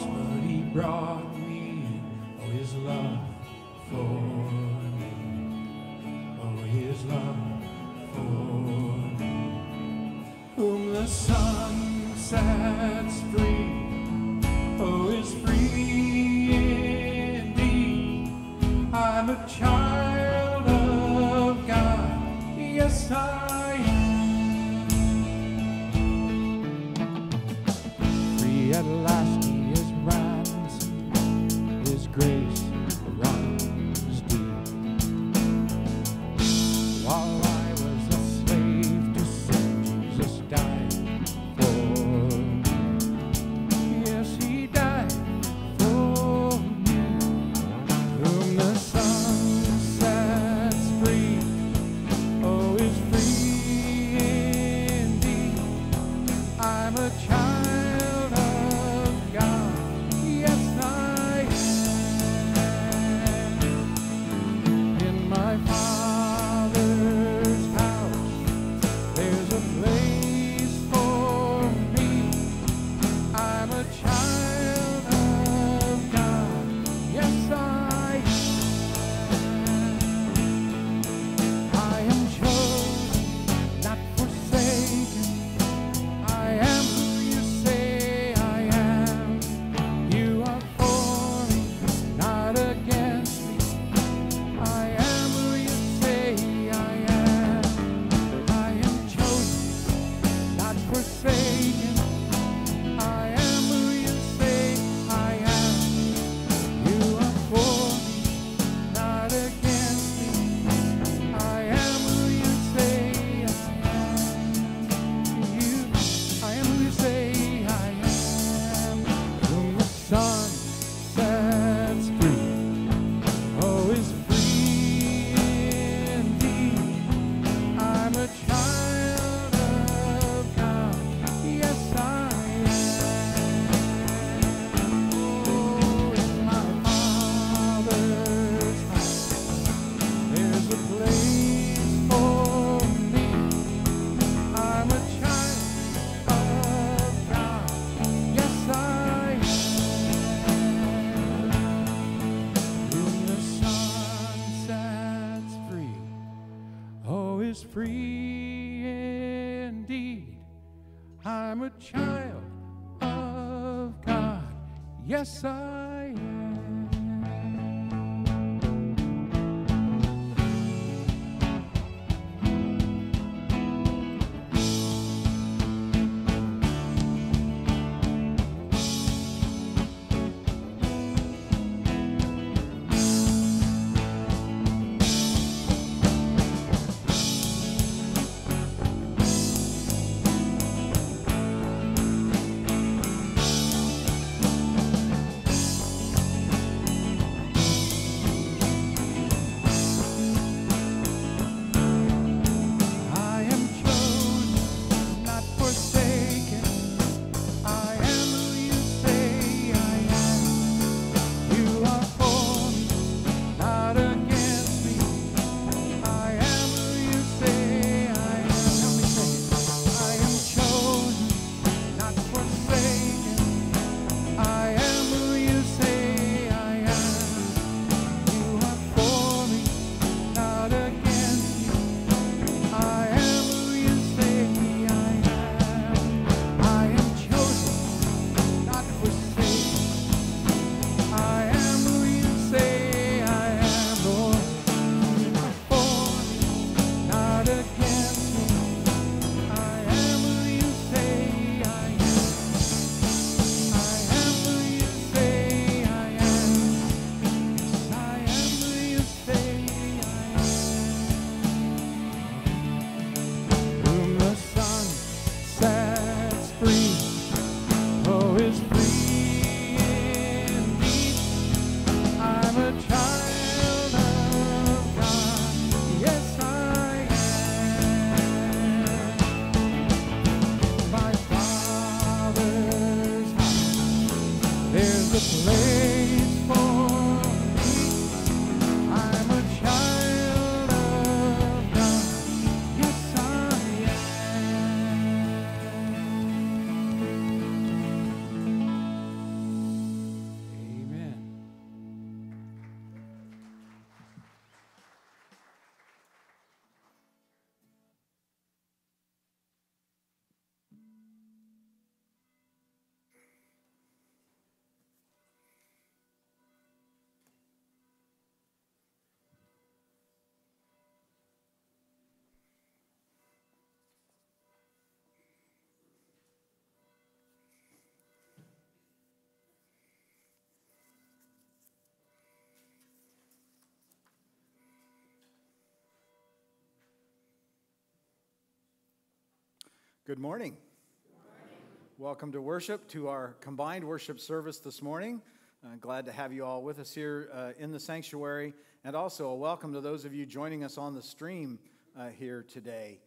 he brought free Good morning. Welcome to worship, to our combined worship service this morning. Uh, glad to have you all with us here uh, in the sanctuary, and also a welcome to those of you joining us on the stream uh, here today.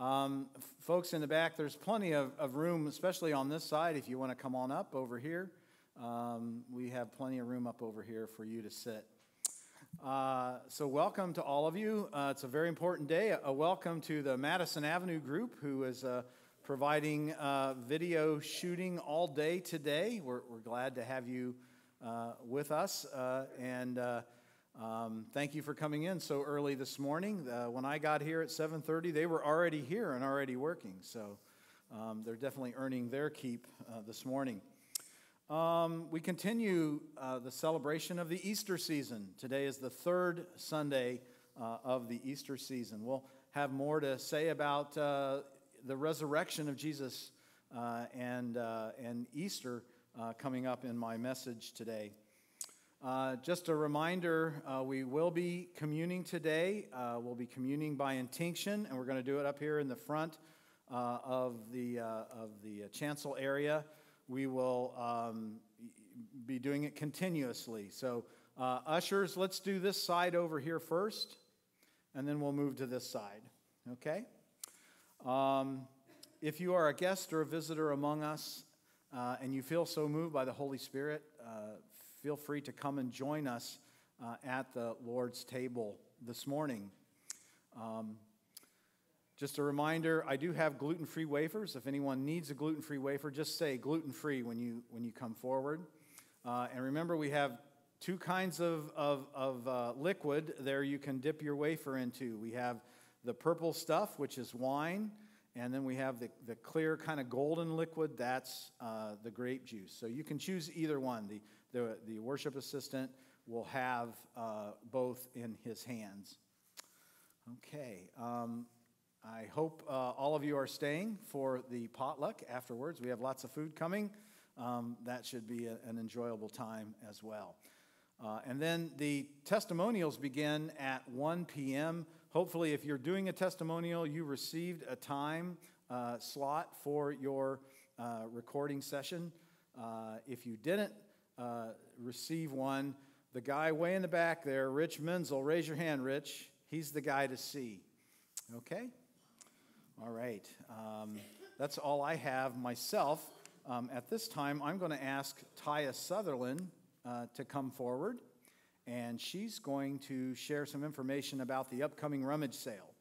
Um, f- folks in the back, there's plenty of, of room, especially on this side, if you want to come on up over here. Um, we have plenty of room up over here for you to sit. Uh, so, welcome to all of you. Uh, it's a very important day. A welcome to the Madison Avenue group, who is uh, providing uh, video shooting all day today. We're, we're glad to have you uh, with us, uh, and um, thank you for coming in so early this morning. when I got here at 7:30, they were already here and already working. So, um, they're definitely earning their keep this morning. Um, we continue uh, the celebration of the Easter season. Today is the third Sunday uh, of the Easter season. We'll have more to say about uh, the resurrection of Jesus uh, and, uh, and Easter uh, coming up in my message today. just a reminder we will be communing today. we'll be communing by intinction, and we're going to do it up here in the front of the, of the chancel area we will um, be doing it continuously. So, uh, ushers, let's do this side over here first, and then we'll move to this side. Okay? Um, if you are a guest or a visitor among us uh, and you feel so moved by the Holy Spirit, uh, feel free to come and join us uh, at the Lord's table this morning. Um, just a reminder, I do have gluten-free wafers. If anyone needs a gluten-free wafer, just say gluten-free when you, when you come forward. Uh, and remember, we have two kinds of, of, of uh, liquid there you can dip your wafer into. We have the purple stuff, which is wine, and then we have the, the clear kind of golden liquid, that's uh, the grape juice. So you can choose either one. The, the, the worship assistant will have uh, both in his hands. Okay. Um, I hope uh, all of you are staying for the potluck afterwards. We have lots of food coming. Um, that should be a, an enjoyable time as well. Uh, and then the testimonials begin at 1 p.m. Hopefully, if you're doing a testimonial, you received a time uh, slot for your uh, recording session. Uh, if you didn't uh, receive one, the guy way in the back there, Rich Menzel, raise your hand, Rich. He's the guy to see. Okay? All right. Um, that's all I have myself. Um, at this time, I'm going to ask Taya Sutherland uh, to come forward, and she's going to share some information about the upcoming rummage sale.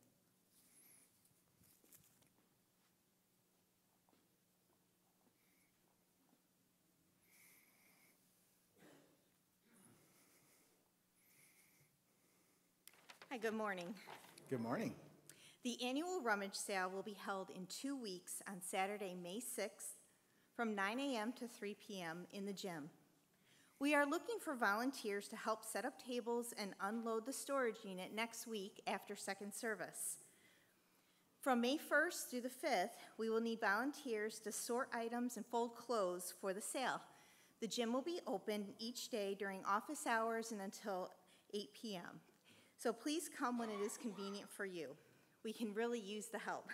Hi, good morning. Good morning. The annual rummage sale will be held in two weeks on Saturday, May 6th from 9 a.m. to 3 p.m. in the gym. We are looking for volunteers to help set up tables and unload the storage unit next week after second service. From May 1st through the 5th, we will need volunteers to sort items and fold clothes for the sale. The gym will be open each day during office hours and until 8 p.m. So please come when it is convenient for you we can really use the help.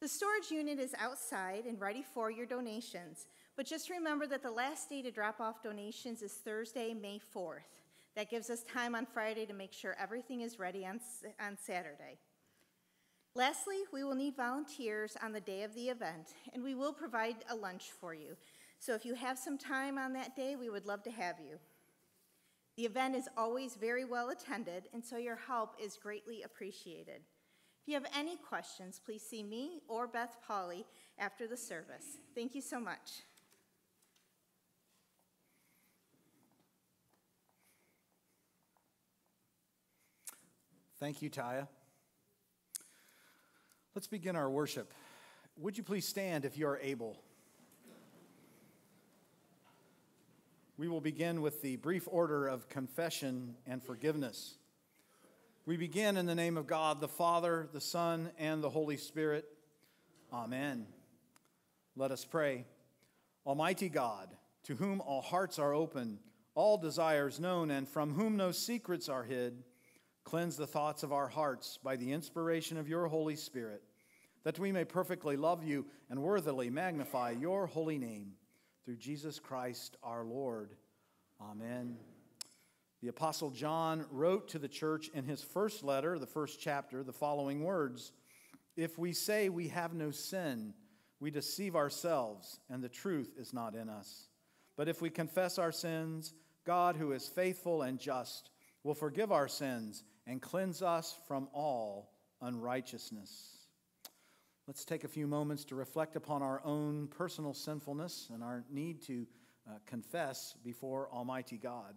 The storage unit is outside and ready for your donations, but just remember that the last day to drop off donations is Thursday, May 4th. That gives us time on Friday to make sure everything is ready on, on Saturday. Lastly, we will need volunteers on the day of the event, and we will provide a lunch for you. So if you have some time on that day, we would love to have you. The event is always very well attended, and so your help is greatly appreciated. If you have any questions, please see me or Beth Polly after the service. Thank you so much. Thank you, Taya. Let's begin our worship. Would you please stand if you are able? We will begin with the brief order of confession and forgiveness. We begin in the name of God, the Father, the Son, and the Holy Spirit. Amen. Let us pray. Almighty God, to whom all hearts are open, all desires known, and from whom no secrets are hid, cleanse the thoughts of our hearts by the inspiration of your Holy Spirit, that we may perfectly love you and worthily magnify your holy name. Through Jesus Christ our Lord. Amen. The Apostle John wrote to the church in his first letter, the first chapter, the following words If we say we have no sin, we deceive ourselves, and the truth is not in us. But if we confess our sins, God, who is faithful and just, will forgive our sins and cleanse us from all unrighteousness. Let's take a few moments to reflect upon our own personal sinfulness and our need to uh, confess before Almighty God.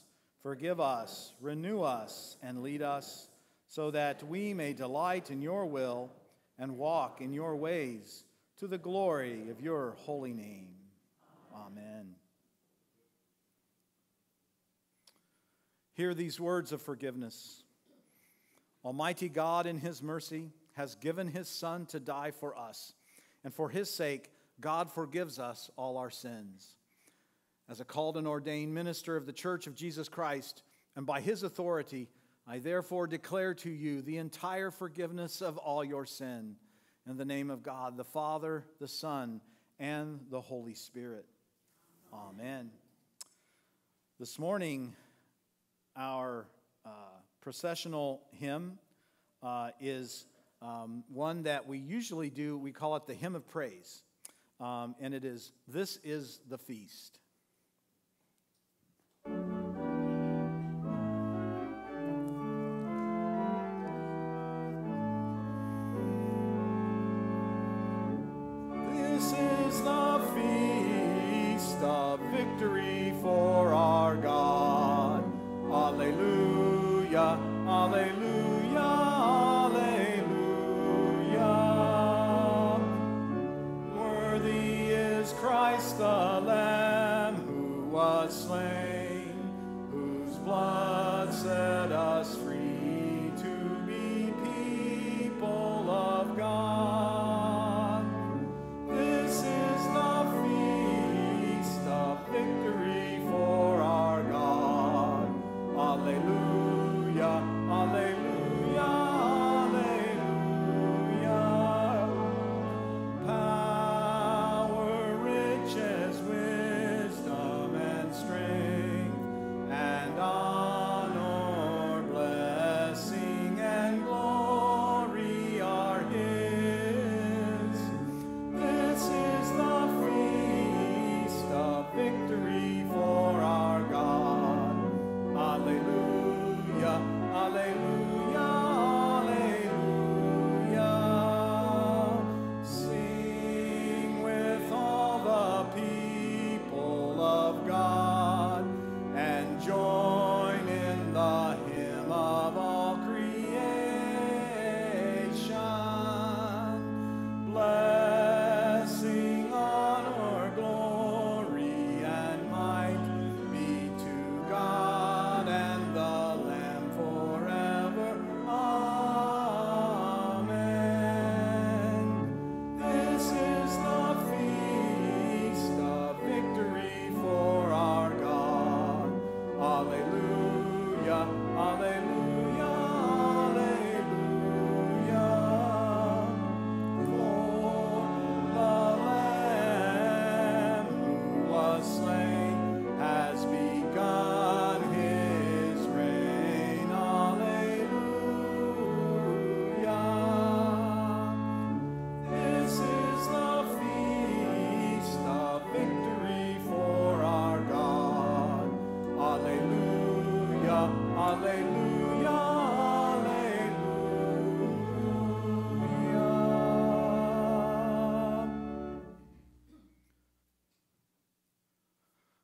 Forgive us, renew us, and lead us, so that we may delight in your will and walk in your ways to the glory of your holy name. Amen. Hear these words of forgiveness. Almighty God, in his mercy, has given his Son to die for us, and for his sake, God forgives us all our sins. As a called and ordained minister of the Church of Jesus Christ, and by his authority, I therefore declare to you the entire forgiveness of all your sin. In the name of God, the Father, the Son, and the Holy Spirit. Amen. This morning, our uh, processional hymn uh, is um, one that we usually do. We call it the Hymn of Praise. Um, and it is This is the Feast.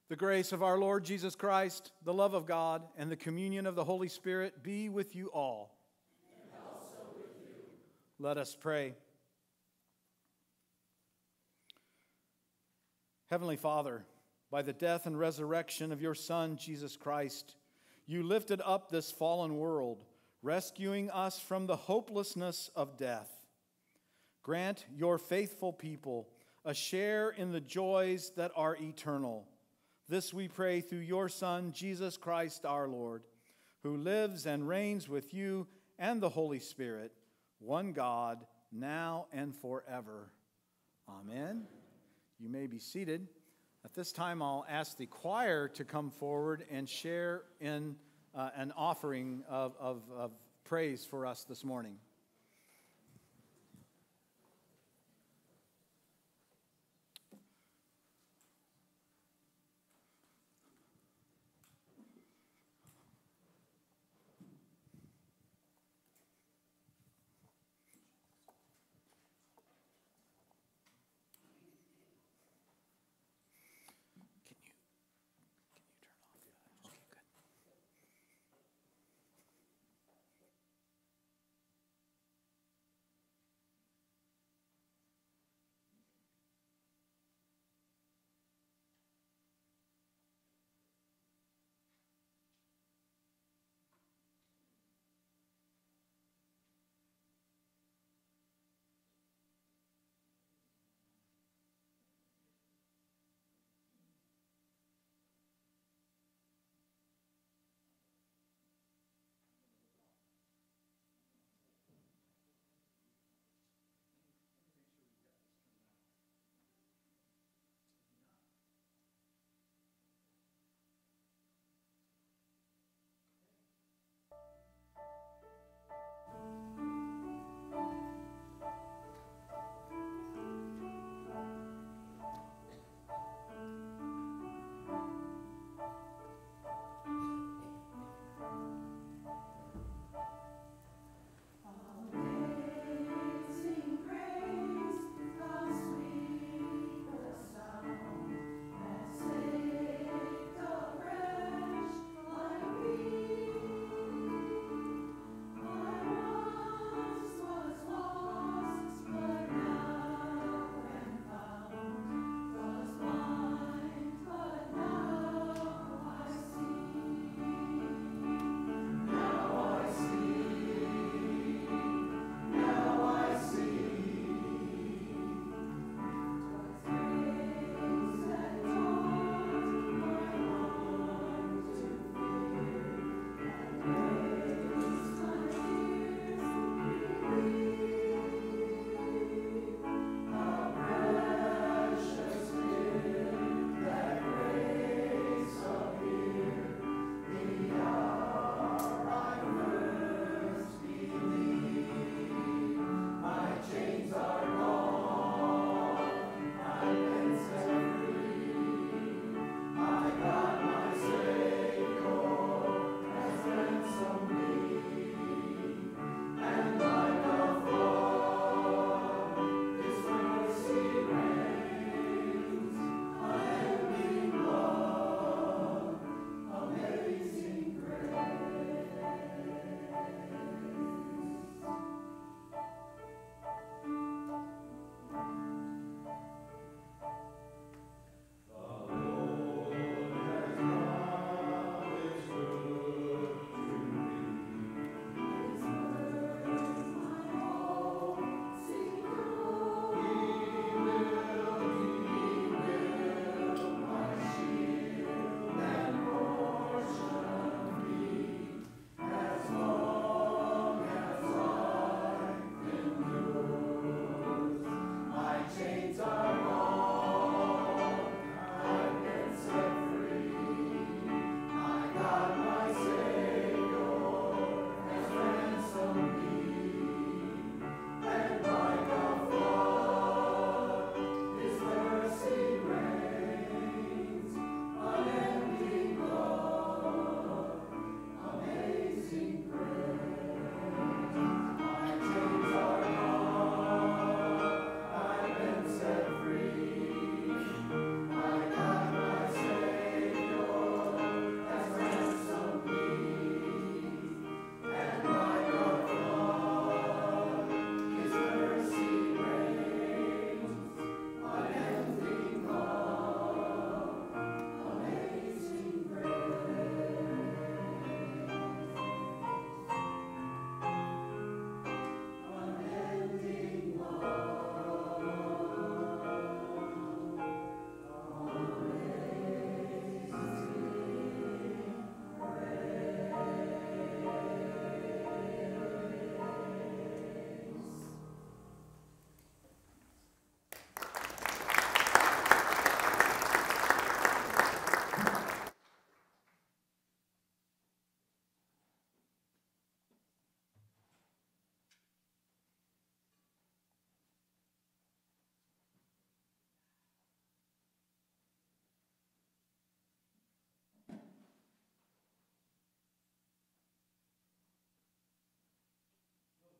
The grace of our Lord Jesus Christ, the love of God, and the communion of the Holy Spirit be with you all. With you. Let us pray. Heavenly Father, by the death and resurrection of your Son, Jesus Christ, you lifted up this fallen world, rescuing us from the hopelessness of death. Grant your faithful people a share in the joys that are eternal. This we pray through your Son, Jesus Christ our Lord, who lives and reigns with you and the Holy Spirit, one God, now and forever. Amen. You may be seated. At this time, I'll ask the choir to come forward and share in uh, an offering of, of, of praise for us this morning.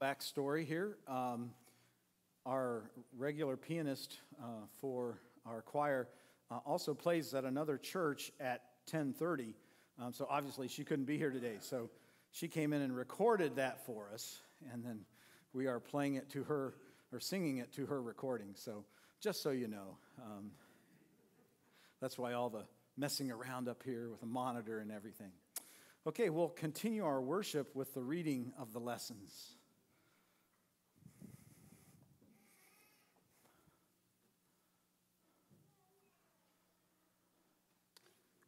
Backstory here. Um, our regular pianist uh, for our choir uh, also plays at another church at 10:30. Um, so obviously she couldn't be here today. So she came in and recorded that for us, and then we are playing it to her or singing it to her recording. So just so you know, um, that's why all the messing around up here with a monitor and everything. Okay, we'll continue our worship with the reading of the lessons.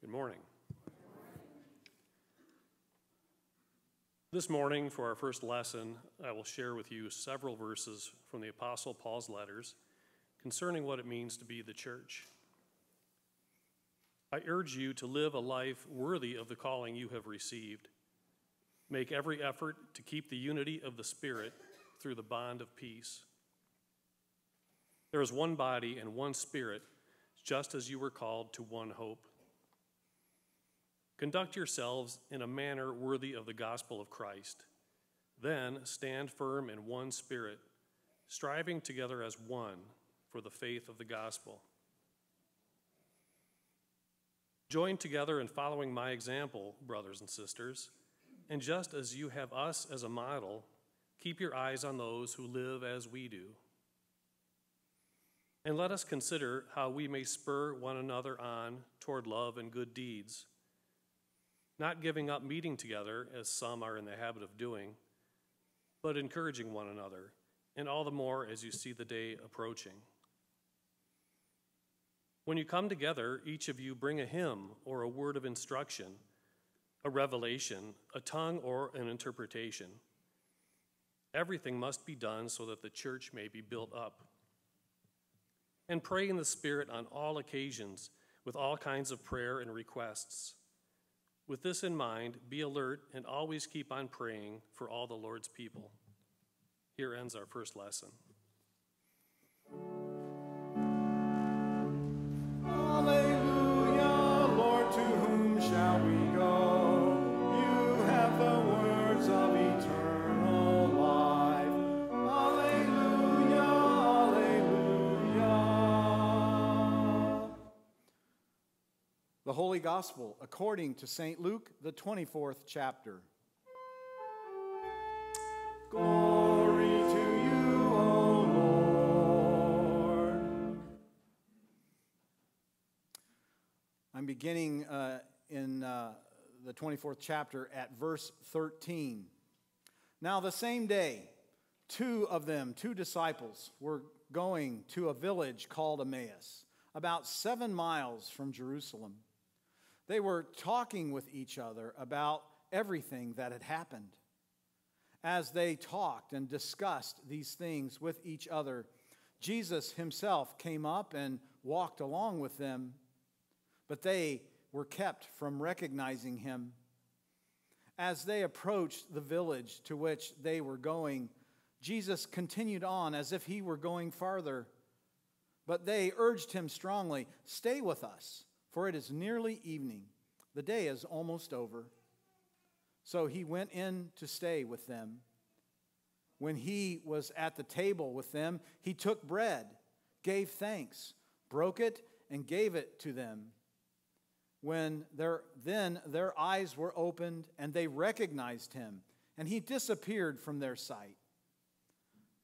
Good morning. This morning, for our first lesson, I will share with you several verses from the Apostle Paul's letters concerning what it means to be the church. I urge you to live a life worthy of the calling you have received. Make every effort to keep the unity of the Spirit through the bond of peace. There is one body and one Spirit, just as you were called to one hope. Conduct yourselves in a manner worthy of the gospel of Christ. Then stand firm in one spirit, striving together as one for the faith of the gospel. Join together in following my example, brothers and sisters, and just as you have us as a model, keep your eyes on those who live as we do. And let us consider how we may spur one another on toward love and good deeds, not giving up meeting together, as some are in the habit of doing, but encouraging one another, and all the more as you see the day approaching. When you come together, each of you bring a hymn or a word of instruction, a revelation, a tongue, or an interpretation. Everything must be done so that the church may be built up. And pray in the Spirit on all occasions with all kinds of prayer and requests. With this in mind, be alert and always keep on praying for all the Lord's people. Here ends our first lesson. Holy Gospel according to St. Luke, the 24th chapter. Glory to you, O Lord. I'm beginning uh, in uh, the 24th chapter at verse 13. Now, the same day, two of them, two disciples, were going to a village called Emmaus, about seven miles from Jerusalem. They were talking with each other about everything that had happened. As they talked and discussed these things with each other, Jesus himself came up and walked along with them, but they were kept from recognizing him. As they approached the village to which they were going, Jesus continued on as if he were going farther. But they urged him strongly, Stay with us, for it is nearly evening. The day is almost over. So he went in to stay with them. When he was at the table with them, he took bread, gave thanks, broke it, and gave it to them. When their, then their eyes were opened and they recognized him, and he disappeared from their sight.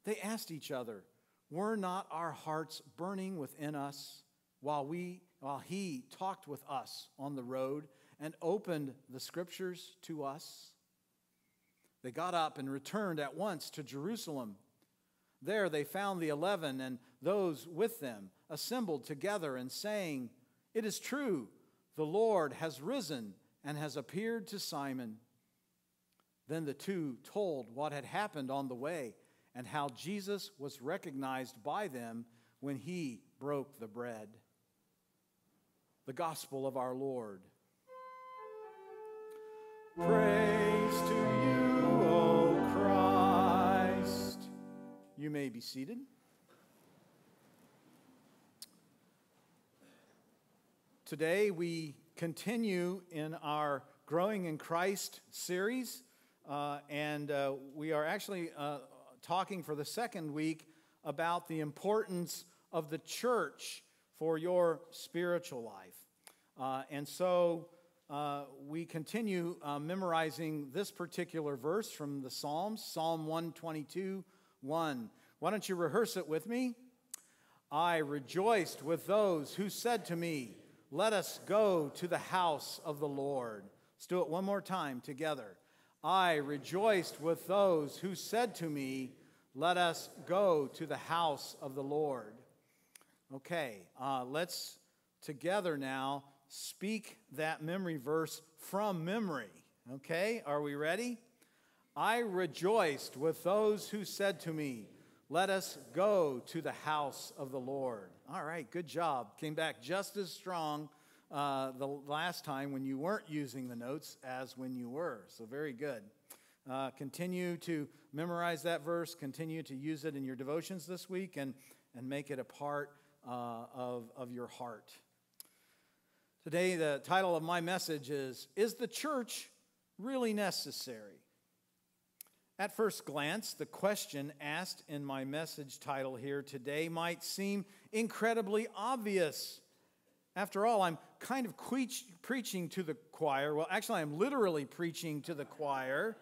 They asked each other, Were not our hearts burning within us while, we, while he talked with us on the road and opened the scriptures to us? They got up and returned at once to Jerusalem. There they found the eleven and those with them assembled together and saying, It is true, the Lord has risen and has appeared to Simon. Then the two told what had happened on the way and how Jesus was recognized by them when he broke the bread. The gospel of our Lord. Praise to you, O Christ. You may be seated. Today we continue in our Growing in Christ series, uh, and uh, we are actually uh, talking for the second week about the importance of the church for your spiritual life. Uh, and so uh, we continue uh, memorizing this particular verse from the Psalms, Psalm 122 1. Why don't you rehearse it with me? I rejoiced with those who said to me, Let us go to the house of the Lord. Let's do it one more time together. I rejoiced with those who said to me, Let us go to the house of the Lord. Okay, uh, let's together now speak that memory verse from memory. Okay, are we ready? I rejoiced with those who said to me, Let us go to the house of the Lord. All right, good job. Came back just as strong uh, the last time when you weren't using the notes as when you were. So, very good. Uh, continue to memorize that verse, continue to use it in your devotions this week, and, and make it a part uh, of, of your heart. Today, the title of my message is Is the Church Really Necessary? At first glance, the question asked in my message title here today might seem incredibly obvious. After all, I'm kind of preaching to the choir. Well, actually, I'm literally preaching to the choir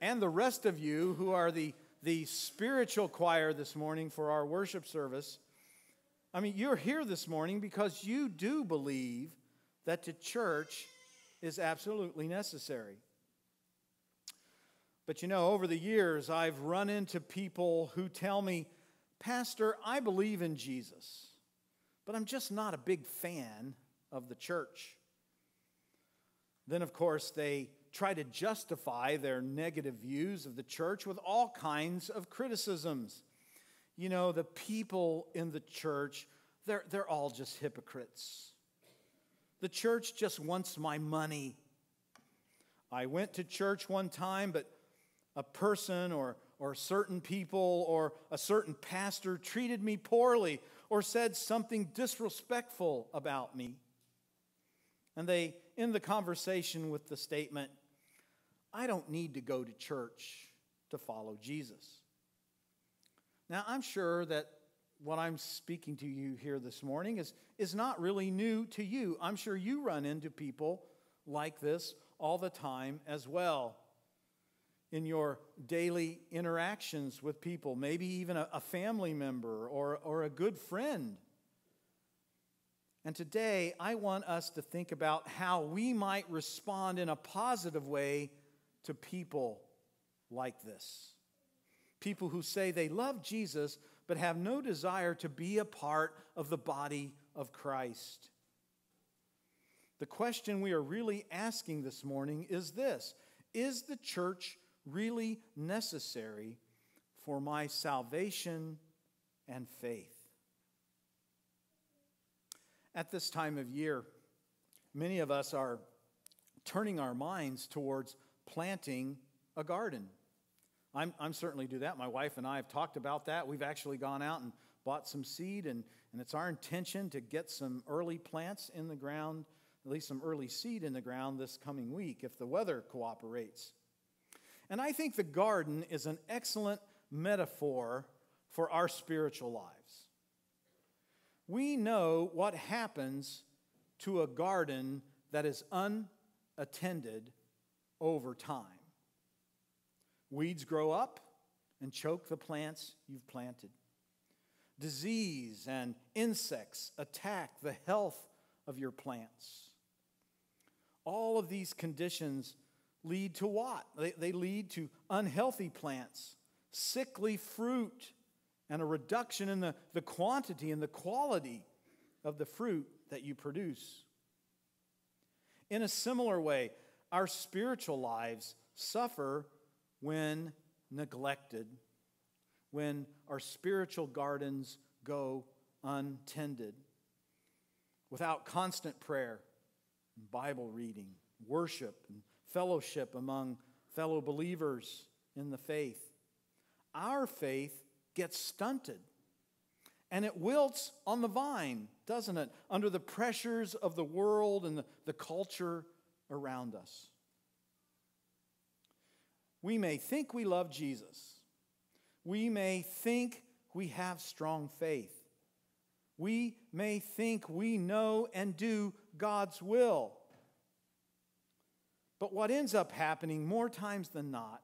and the rest of you who are the, the spiritual choir this morning for our worship service. I mean, you're here this morning because you do believe that the church is absolutely necessary. But you know, over the years, I've run into people who tell me, Pastor, I believe in Jesus, but I'm just not a big fan of the church. Then, of course, they try to justify their negative views of the church with all kinds of criticisms you know, the people in the church, they're, they're all just hypocrites. The church just wants my money. I went to church one time, but a person or, or certain people or a certain pastor treated me poorly or said something disrespectful about me. And they end the conversation with the statement, I don't need to go to church to follow Jesus. Now, I'm sure that what I'm speaking to you here this morning is, is not really new to you. I'm sure you run into people like this all the time as well in your daily interactions with people, maybe even a, a family member or, or a good friend. And today, I want us to think about how we might respond in a positive way to people like this people who say they love Jesus but have no desire to be a part of the body of Christ. The question we are really asking this morning is this Is the church really necessary for my salvation and faith? At this time of year, many of us are turning our minds towards planting a garden. I'm, I'm certainly do that. My wife and I have talked about that. We've actually gone out and bought some seed, and, and it's our intention to get some early plants in the ground, at least some early seed in the ground this coming week if the weather cooperates. And I think the garden is an excellent metaphor for our spiritual lives. We know what happens to a garden that is unattended over time. Weeds grow up and choke the plants you've planted. Disease and insects attack the health of your plants. All of these conditions lead to what? They, they lead to unhealthy plants, sickly fruit, and a reduction in the, the quantity and the quality of the fruit that you produce. In a similar way, our spiritual lives suffer when neglected, when our spiritual gardens go untended. Without constant prayer, Bible reading, worship, and fellowship among fellow believers in the faith, our faith gets stunted. And it wilts on the vine, doesn't it? Under the pressures of the world and the, the culture around us. We may think we love Jesus, we may think we have strong faith. We may think we know and do God's will. But what ends up happening more times than not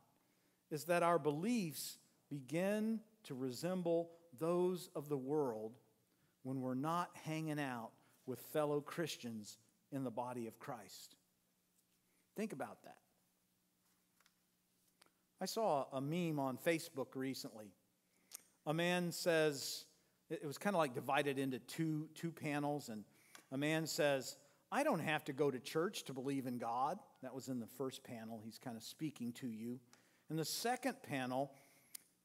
is that our beliefs begin to resemble those of the world when we're not hanging out with fellow Christians in the body of Christ. Think about that. I saw a meme on Facebook recently. A man says, it was kind of like divided into two, two panels, and a man says, I don't have to go to church to believe in God. That was in the first panel. He's kind of speaking to you. In the second panel,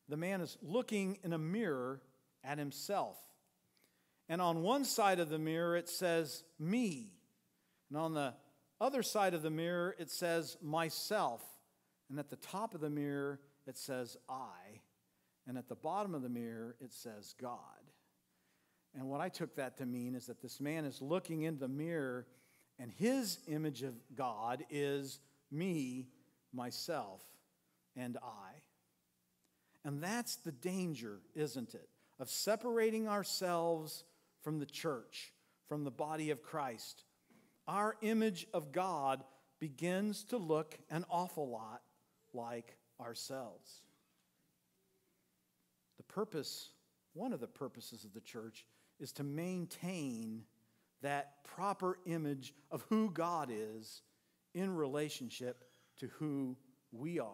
the man is looking in a mirror at himself. And on one side of the mirror, it says, Me. And on the other side of the mirror, it says, Myself. And at the top of the mirror, it says, I. And at the bottom of the mirror, it says, God. And what I took that to mean is that this man is looking in the mirror, and his image of God is me, myself, and I. And that's the danger, isn't it? Of separating ourselves from the church, from the body of Christ. Our image of God begins to look an awful lot like ourselves. The purpose, one of the purposes of the church, is to maintain that proper image of who God is in relationship to who we are.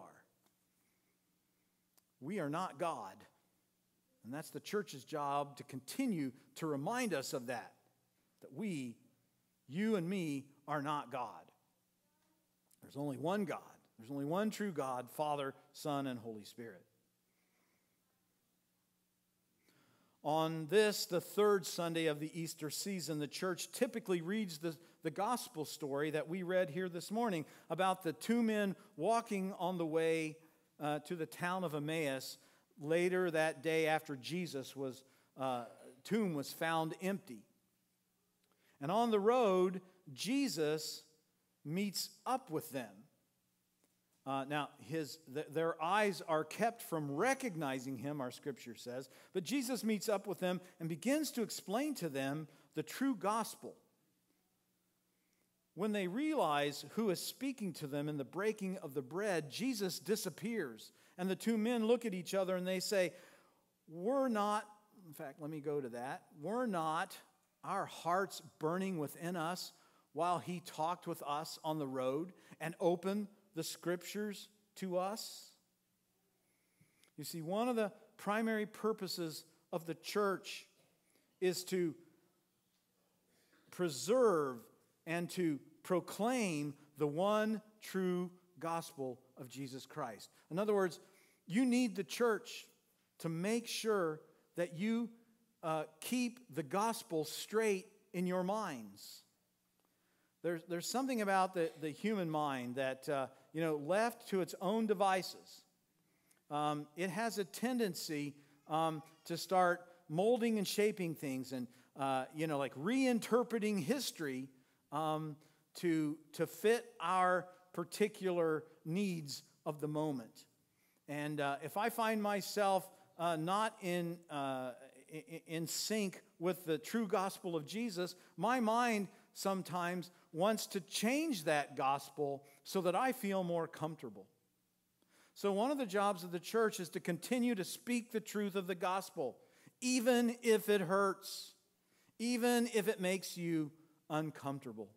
We are not God. And that's the church's job to continue to remind us of that. That we, you and me, are not God. There's only one God. There's only one true God, Father, Son, and Holy Spirit. On this, the third Sunday of the Easter season, the church typically reads the, the gospel story that we read here this morning about the two men walking on the way uh, to the town of Emmaus later that day after Jesus was uh, tomb was found empty. And on the road, Jesus meets up with them. Uh, now, his, th- their eyes are kept from recognizing him, our scripture says. But Jesus meets up with them and begins to explain to them the true gospel. When they realize who is speaking to them in the breaking of the bread, Jesus disappears. And the two men look at each other and they say, We're not, in fact, let me go to that. We're not, our hearts burning within us while he talked with us on the road and opened the scriptures to us? You see, one of the primary purposes of the church is to preserve and to proclaim the one true gospel of Jesus Christ. In other words, you need the church to make sure that you uh, keep the gospel straight in your minds. There's, there's something about the, the human mind that, uh, you know, left to its own devices, um, it has a tendency um, to start molding and shaping things and, uh, you know, like reinterpreting history um, to, to fit our particular needs of the moment. And uh, if I find myself uh, not in, uh, in sync with the true gospel of Jesus, my mind sometimes wants to change that gospel so that I feel more comfortable. So, one of the jobs of the church is to continue to speak the truth of the gospel, even if it hurts, even if it makes you uncomfortable.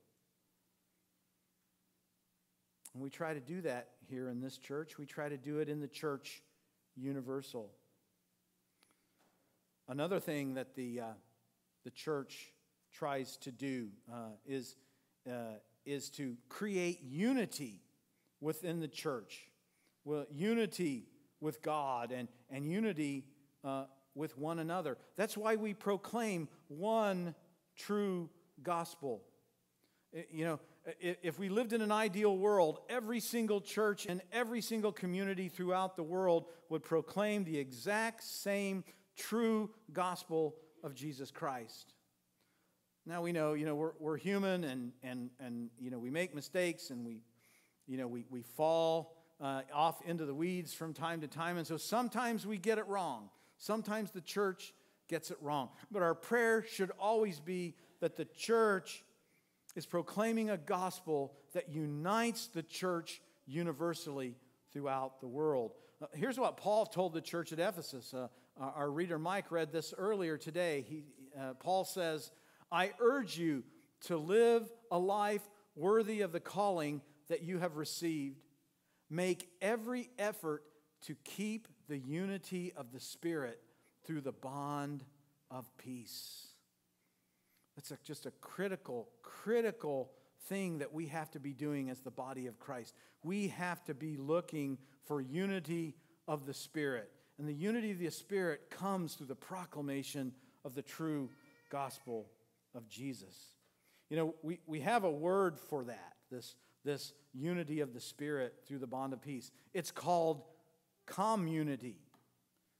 And we try to do that here in this church. We try to do it in the church universal. Another thing that the, uh, the church tries to do uh, is, uh, is to create unity within the church, well, unity with God and, and unity uh, with one another. That's why we proclaim one true gospel. You know, if we lived in an ideal world, every single church and every single community throughout the world would proclaim the exact same true gospel of Jesus Christ. Now we know, you know, we're, we're human and, and, and, you know, we make mistakes and we, you know, we, we fall. uh, off into the weeds from time to time, and so sometimes we get it wrong. Sometimes the church gets it wrong. But our prayer should always be that the church is proclaiming a gospel that unites the church universally throughout the world. Uh, here's what Paul told the church at Ephesus. Uh, our reader Mike read this earlier today. He, uh, Paul says, I urge you to live a life worthy of the calling that you have received. Make every effort to keep the unity of the Spirit through the bond of peace. That's a, just a critical, critical thing that we have to be doing as the body of Christ. We have to be looking for unity of the Spirit. And the unity of the Spirit comes through the proclamation of the true gospel of Jesus. You know, we, we have a word for that, this, this unity of the Spirit through the bond of peace. It's called community.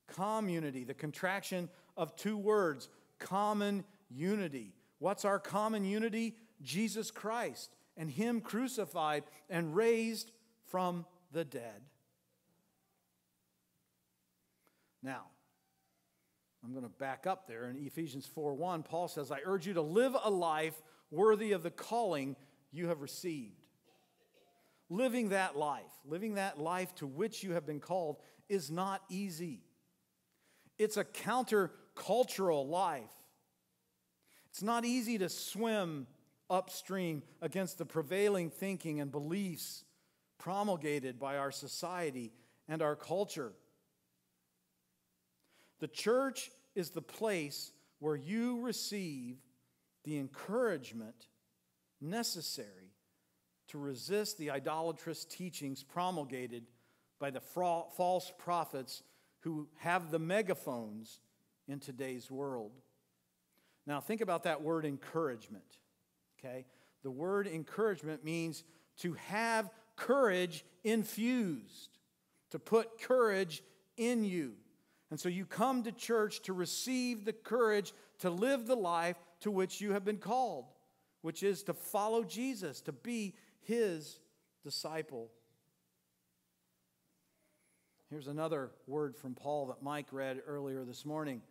Community, the contraction of two words, common unity. What's our common unity? Jesus Christ and Him crucified and raised from the dead. Now, I'm going to back up there. In Ephesians 4 1, Paul says, I urge you to live a life worthy of the calling you have received. Living that life, living that life to which you have been called, is not easy. It's a countercultural life. It's not easy to swim upstream against the prevailing thinking and beliefs promulgated by our society and our culture. The church is the place where you receive the encouragement necessary to resist the idolatrous teachings promulgated by the false prophets who have the megaphones in today's world. Now, think about that word encouragement. Okay? The word encouragement means to have courage infused, to put courage in you. And so you come to church to receive the courage to live the life to which you have been called, which is to follow Jesus, to be his disciple. Here's another word from Paul that Mike read earlier this morning.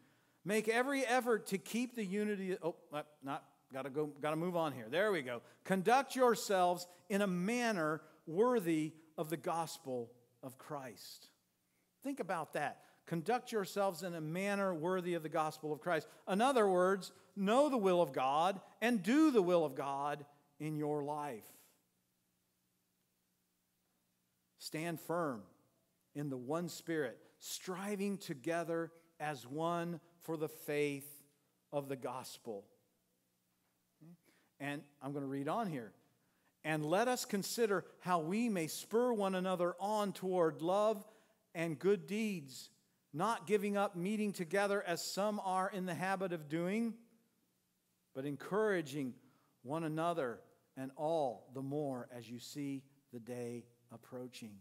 Make every effort to keep the unity. Oh, uh, not gotta go. Gotta move on here. There we go. Conduct yourselves in a manner worthy of the gospel of Christ. Think about that. Conduct yourselves in a manner worthy of the gospel of Christ. In other words, know the will of God and do the will of God in your life. Stand firm in the one Spirit, striving together as one for the faith of the gospel. And I'm going to read on here. And let us consider how we may spur one another on toward love and good deeds, not giving up meeting together as some are in the habit of doing, but encouraging one another, and all the more as you see the day approaching.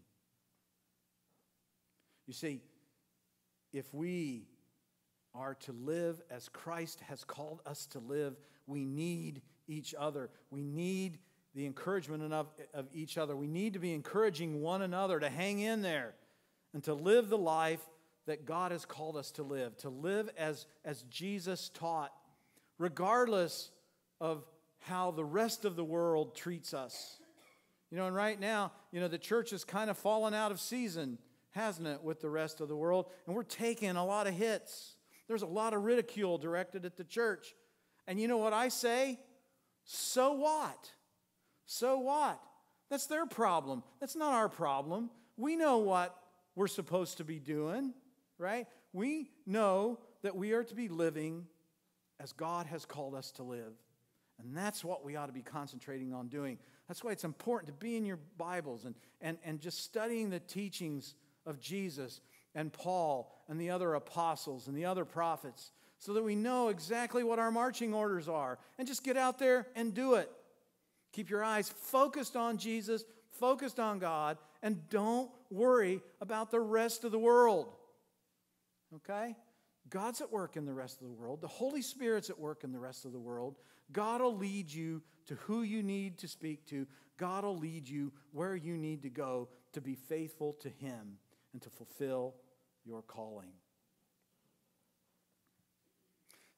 You see, if we are to live as Christ has called us to live, we need each other. We need the encouragement of, of each other. We need to be encouraging one another to hang in there and to live the life that God has called us to live, to live as, as Jesus taught, regardless of how the rest of the world treats us. You know, and right now, you know, the church has kind of fallen out of season hasn't it, with the rest of the world? And we're taking a lot of hits. There's a lot of ridicule directed at the church. And you know what I say? So what? So what? That's their problem. That's not our problem. We know what we're supposed to be doing, right? We know that we are to be living as God has called us to live. And that's what we ought to be concentrating on doing. That's why it's important to be in your Bibles and, and, and just studying the teachings of Jesus and Paul and the other apostles and the other prophets so that we know exactly what our marching orders are and just get out there and do it. Keep your eyes focused on Jesus, focused on God, and don't worry about the rest of the world. Okay? God's at work in the rest of the world. The Holy Spirit's at work in the rest of the world. God will lead you to who you need to speak to. God will lead you where you need to go to be faithful to Him and to fulfill your calling.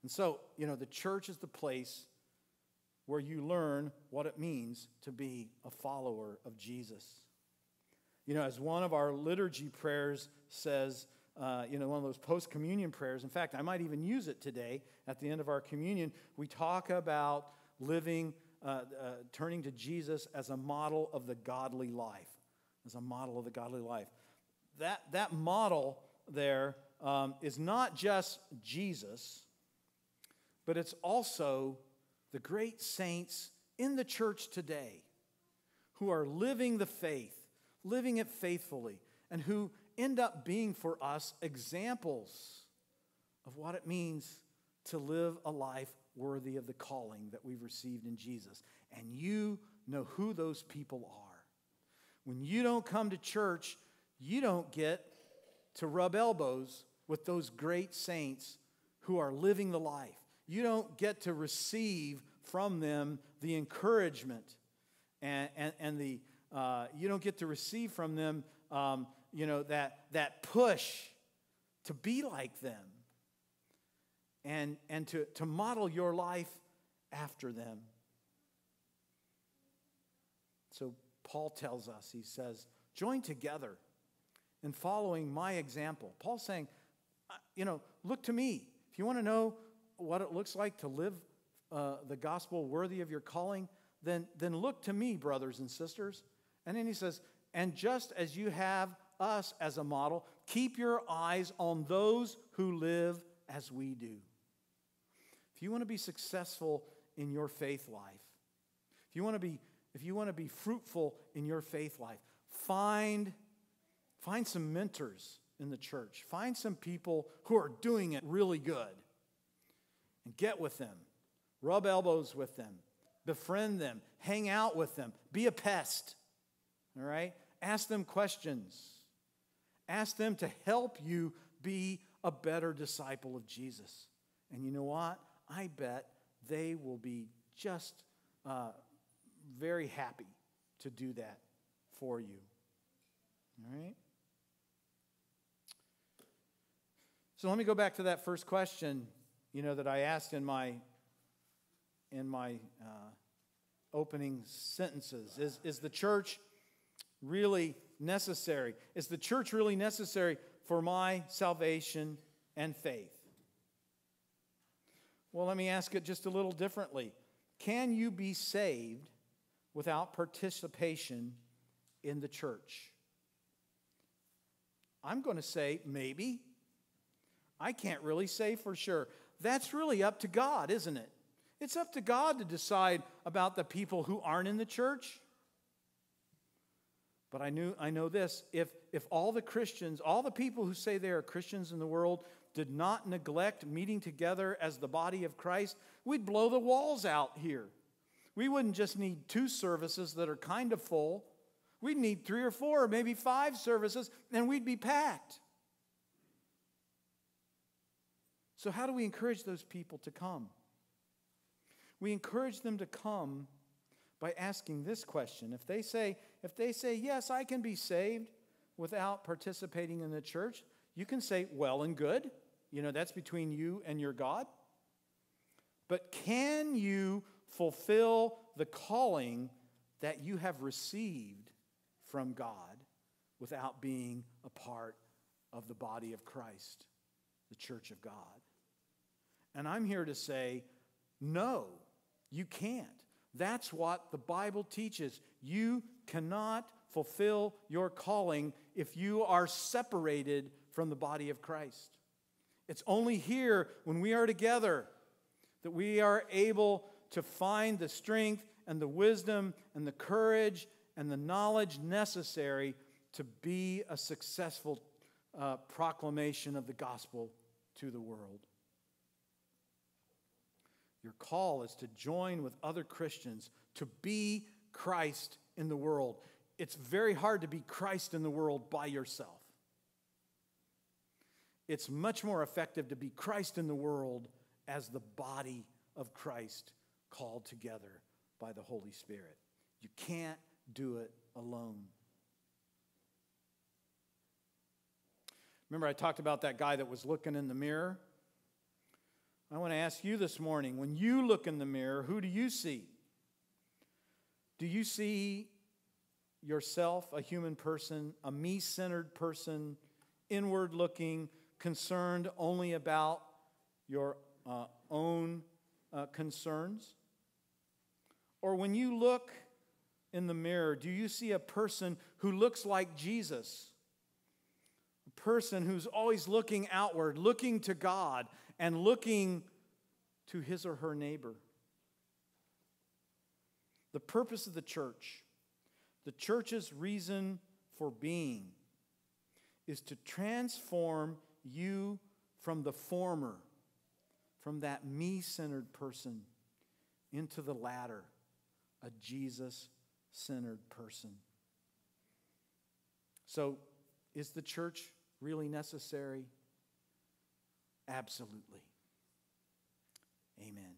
And so, you know, the church is the place where you learn what it means to be a follower of Jesus. You know, as one of our liturgy prayers says, uh, you know, one of those post communion prayers. In fact, I might even use it today at the end of our communion. We talk about living, uh, uh, turning to Jesus as a model of the godly life, as a model of the godly life. That, that model there um, is not just Jesus, but it's also the great saints in the church today who are living the faith, living it faithfully, and who end up being for us examples of what it means to live a life worthy of the calling that we've received in Jesus. And you know who those people are. When you don't come to church, you don't get to rub elbows with those great saints who are living the life. You don't get to receive from them the encouragement and, and, and the, uh, you don't get to receive from them, um, you know, that, that push to be like them and, and to, to model your life after them. So Paul tells us, he says, join together in following my example. Paul's saying, uh, you know, look to me. If you want to know what it looks like to live uh, the gospel worthy of your calling, then, then look to me, brothers and sisters. And then he says, and just as you have us as a model, keep your eyes on those who live as we do. If you want to be successful in your faith life, if you want to be, if you want to be fruitful in your faith life, find, find some mentors in the church. Find some people who are doing it really good and get with them. Rub elbows with them. Befriend them. Hang out with them. Be a pest. All right? Ask them questions. Ask them to help you be a better disciple of Jesus. And you know what? I bet they will be just uh, very happy to do that for you. All right? So let me go back to that first question you know, that I asked in my, in my uh, opening sentences. Is, is the church really necessary? Is the church really necessary for my salvation and faith? Well, let me ask it just a little differently. Can you be saved without participation in the church? I'm going to say maybe. I can't really say for sure that's really up to God, isn't it? It's up to God to decide about the people who aren't in the church. But I knew I know this, if if all the Christians, all the people who say they are Christians in the world did not neglect meeting together as the body of Christ, we'd blow the walls out here. We wouldn't just need two services that are kind of full. We'd need three or four, maybe five services, and we'd be packed. So, how do we encourage those people to come? We encourage them to come by asking this question. If they say, if they say, yes, I can be saved without participating in the church, you can say, well and good. You know, that's between you and your God. But can you fulfill the calling that you have received from God without being a part of the body of Christ, the church of God? And I'm here to say, no, you can't. That's what the Bible teaches. You cannot fulfill your calling if you are separated from the body of Christ. It's only here when we are together that we are able to find the strength and the wisdom and the courage and the knowledge necessary to be a successful uh, proclamation of the gospel to the world. Your call is to join with other Christians to be Christ in the world. It's very hard to be Christ in the world by yourself. It's much more effective to be Christ in the world as the body of Christ called together by the Holy Spirit. You can't do it alone. Remember, I talked about that guy that was looking in the mirror? I want to ask you this morning when you look in the mirror, who do you see? Do you see yourself, a human person, a me centered person, inward looking, concerned only about your uh, own uh, concerns? Or when you look in the mirror, do you see a person who looks like Jesus? A person who's always looking outward, looking to God, and looking to his or her neighbor. The purpose of the church, the church's reason for being, is to transform you from the former, from that me centered person, into the latter, a Jesus centered person. So, is the church really necessary? Absolutely. Amen.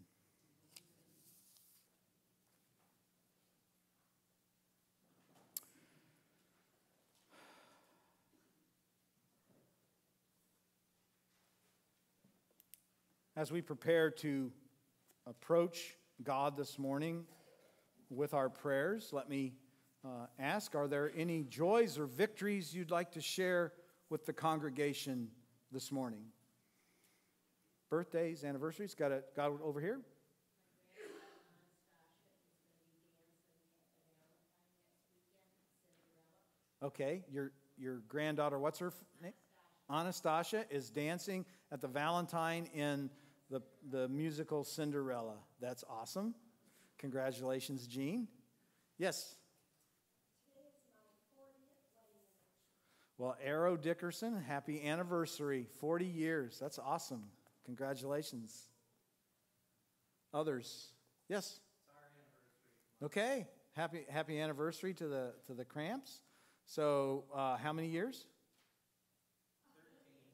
As we prepare to approach God this morning with our prayers, let me uh, ask Are there any joys or victories you'd like to share with the congregation this morning? Birthdays, anniversaries? Got it, got over here? Okay, your, your granddaughter, what's her name? Anastasia is dancing at the Valentine in the, the musical Cinderella. That's awesome. Congratulations, Jean. Yes. Well, Arrow Dickerson, happy anniversary. 40 years. That's awesome. Congratulations. Others? Yes. Okay. Happy happy anniversary to the to the Cramps. So, uh, how many years?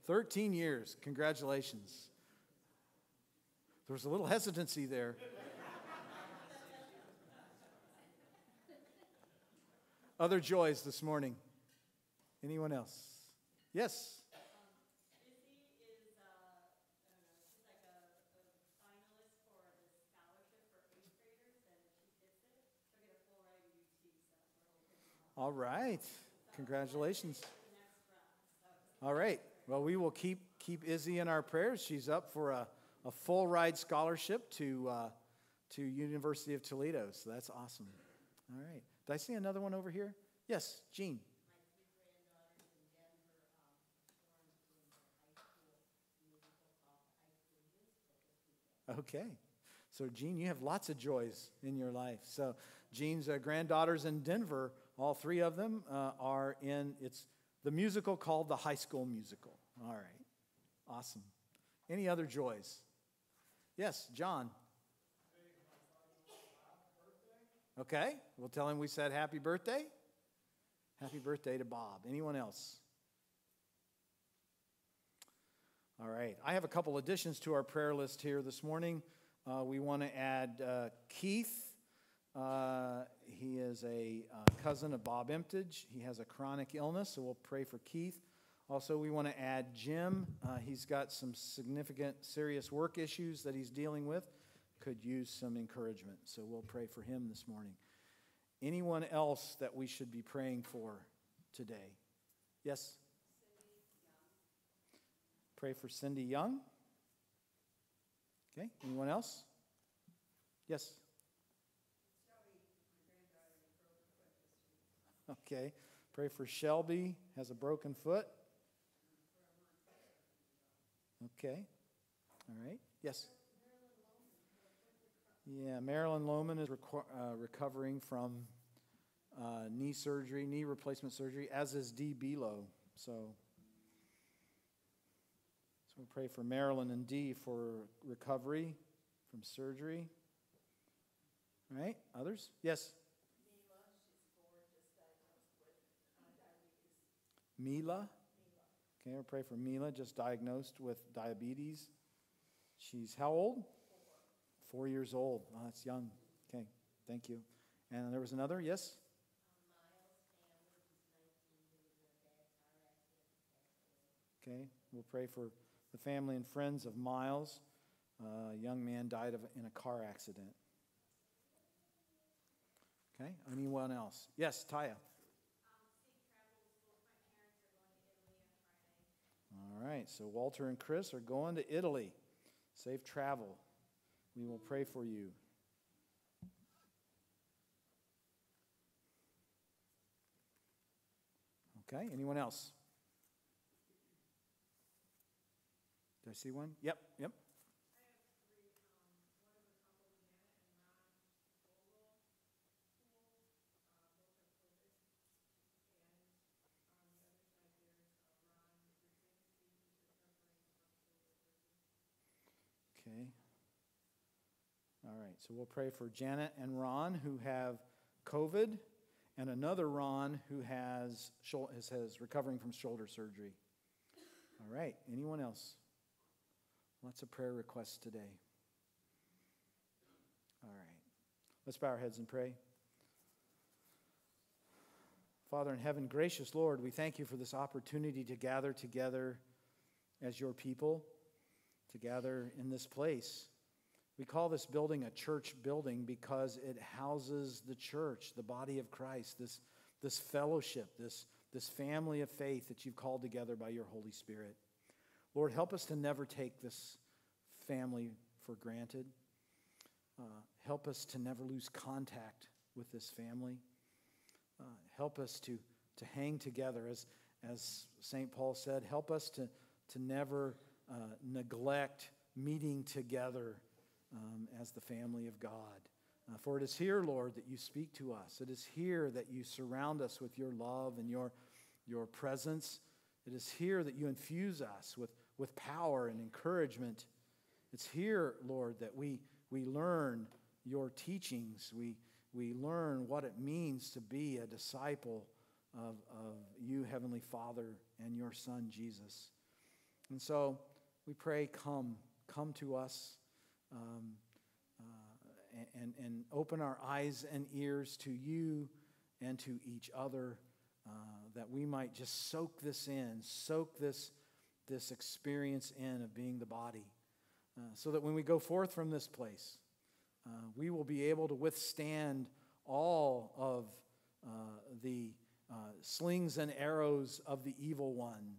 13. 13 years. Congratulations. There was a little hesitancy there. Other joys this morning? Anyone else? Yes. All right. Congratulations. All right. Well, we will keep keep Izzy in our prayers. She's up for a, a full ride scholarship to uh, to University of Toledo. So that's awesome. All right. Did I see another one over here? Yes, Jean. Okay. So, Jean, you have lots of joys in your life. So, Jean's uh, granddaughters in Denver, all three of them uh, are in it's the musical called the High School Musical. All right. Awesome. Any other joys? Yes, John. Okay. We'll tell him we said happy birthday. Happy birthday to Bob. Anyone else? All right. I have a couple additions to our prayer list here this morning. Uh, we want to add uh, Keith. Uh, he is a uh, cousin of Bob Emptage. He has a chronic illness, so we'll pray for Keith. Also, we want to add Jim. Uh, he's got some significant, serious work issues that he's dealing with. Could use some encouragement, so we'll pray for him this morning. Anyone else that we should be praying for today? Yes? Pray for Cindy Young. Okay, anyone else? Yes? Okay, pray for Shelby, has a broken foot. Okay, all right, yes? Yeah, Marilyn Lohman is reco- uh, recovering from uh, knee surgery, knee replacement surgery, as is D. Belo. So, so we pray for Marilyn and D for recovery from surgery. All right, others? Yes? Mila. Can we'll pray for Mila, just diagnosed with diabetes. She's how old? Four years old. Oh, that's young. Okay, thank you. And there was another, yes? Okay, we'll pray for the family and friends of Miles. Uh, a young man died of, in a car accident. Okay, anyone else? Yes, Taya. All right, so Walter and Chris are going to Italy. Safe travel. We will pray for you. Okay, anyone else? Do I see one? Yep, yep. Okay. All so we'll pray for Janet and Ron who have COVID, and another Ron who has, is recovering from shoulder surgery. All right, anyone else? Lots of prayer requests today. All right, let's bow our heads and pray. Father in heaven, gracious Lord, we thank you for this opportunity to gather together as your people to gather in this place. We call this building a church building because it houses the church, the body of Christ, this, this fellowship, this, this family of faith that you've called together by your Holy Spirit. Lord, help us to never take this family for granted. Uh, help us to never lose contact with this family. Uh, help us to, to hang together. As, as St. Paul said, help us to, to never uh, neglect meeting together um, as the family of God. Uh, for it is here, Lord, that you speak to us. It is here that you surround us with your love and your, your presence. It is here that you infuse us with, with power and encouragement. It's here, Lord, that we, we learn your teachings. We, we learn what it means to be a disciple of, of you, Heavenly Father, and your Son, Jesus. And so we pray, come, come to us um, uh, and, and open our eyes and ears to you and to each other uh, that we might just soak this in, soak this, this experience in of being the body, uh, so that when we go forth from this place, uh, we will be able to withstand all of uh, the uh, slings and arrows of the evil one,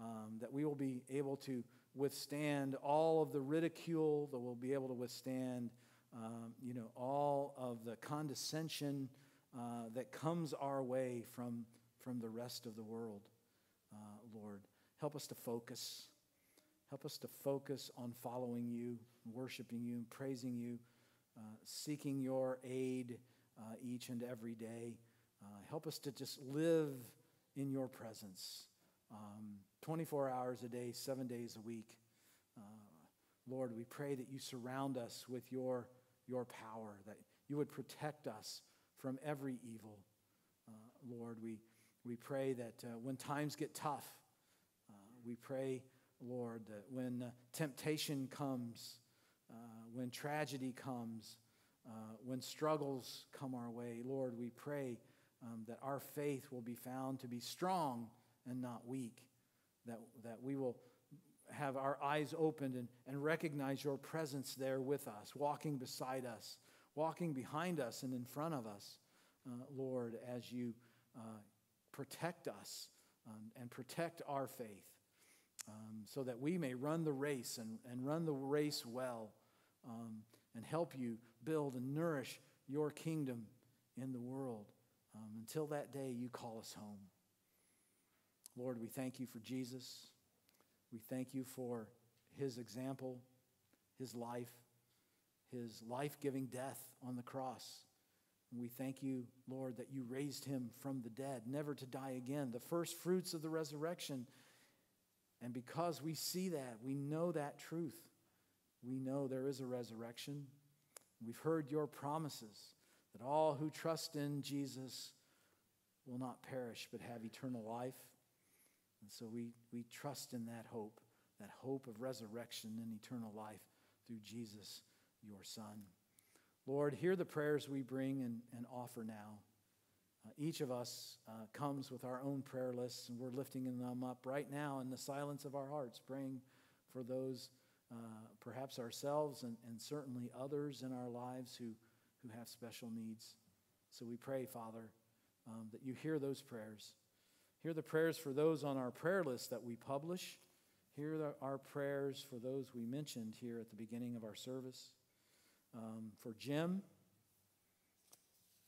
um, that we will be able to withstand all of the ridicule, that we'll be able to withstand, um, you know, all of the condescension uh, that comes our way from, from the rest of the world, uh, Lord. Help us to focus. Help us to focus on following you, worshiping you, praising you, uh, seeking your aid uh, each and every day. Uh, help us to just live in your presence um, 24 hours a day, seven days a week. Uh, Lord, we pray that you surround us with your, your power, that you would protect us from every evil. Uh, Lord, we, we pray that uh, when times get tough, uh, we pray, Lord, that when uh, temptation comes, uh, when tragedy comes, when struggles come our way, Lord, we pray um, that our faith will be found to be strong and not weak, that, that we will have our eyes opened and, and recognize your presence there with us, walking beside us, walking behind us and in front of us, uh, Lord, as you uh, protect us um, and protect our faith. Um, so that we may run the race and, and run the race well um, and help you build and nourish your kingdom in the world um, until that day you call us home. Lord, we thank you for Jesus. We thank you for his example, his life, his life giving death on the cross. And we thank you, Lord, that you raised him from the dead, never to die again, the first fruits of the resurrection. And because we see that, we know that truth. We know there is a resurrection. We've heard your promises that all who trust in Jesus will not perish but have eternal life. And so we, we trust in that hope, that hope of resurrection and eternal life through Jesus your Son. Lord, hear the prayers we bring and, and offer now. Uh, each of us uh, comes with our own prayer lists, and we're lifting them up right now in the silence of our hearts, praying for those, uh, perhaps ourselves, and, and certainly others in our lives who, who have special needs. So we pray, Father, um, that you hear those prayers. Hear the prayers for those on our prayer list that we publish. The, our prayers for those we mentioned here at the beginning of our service. Um, for Jim,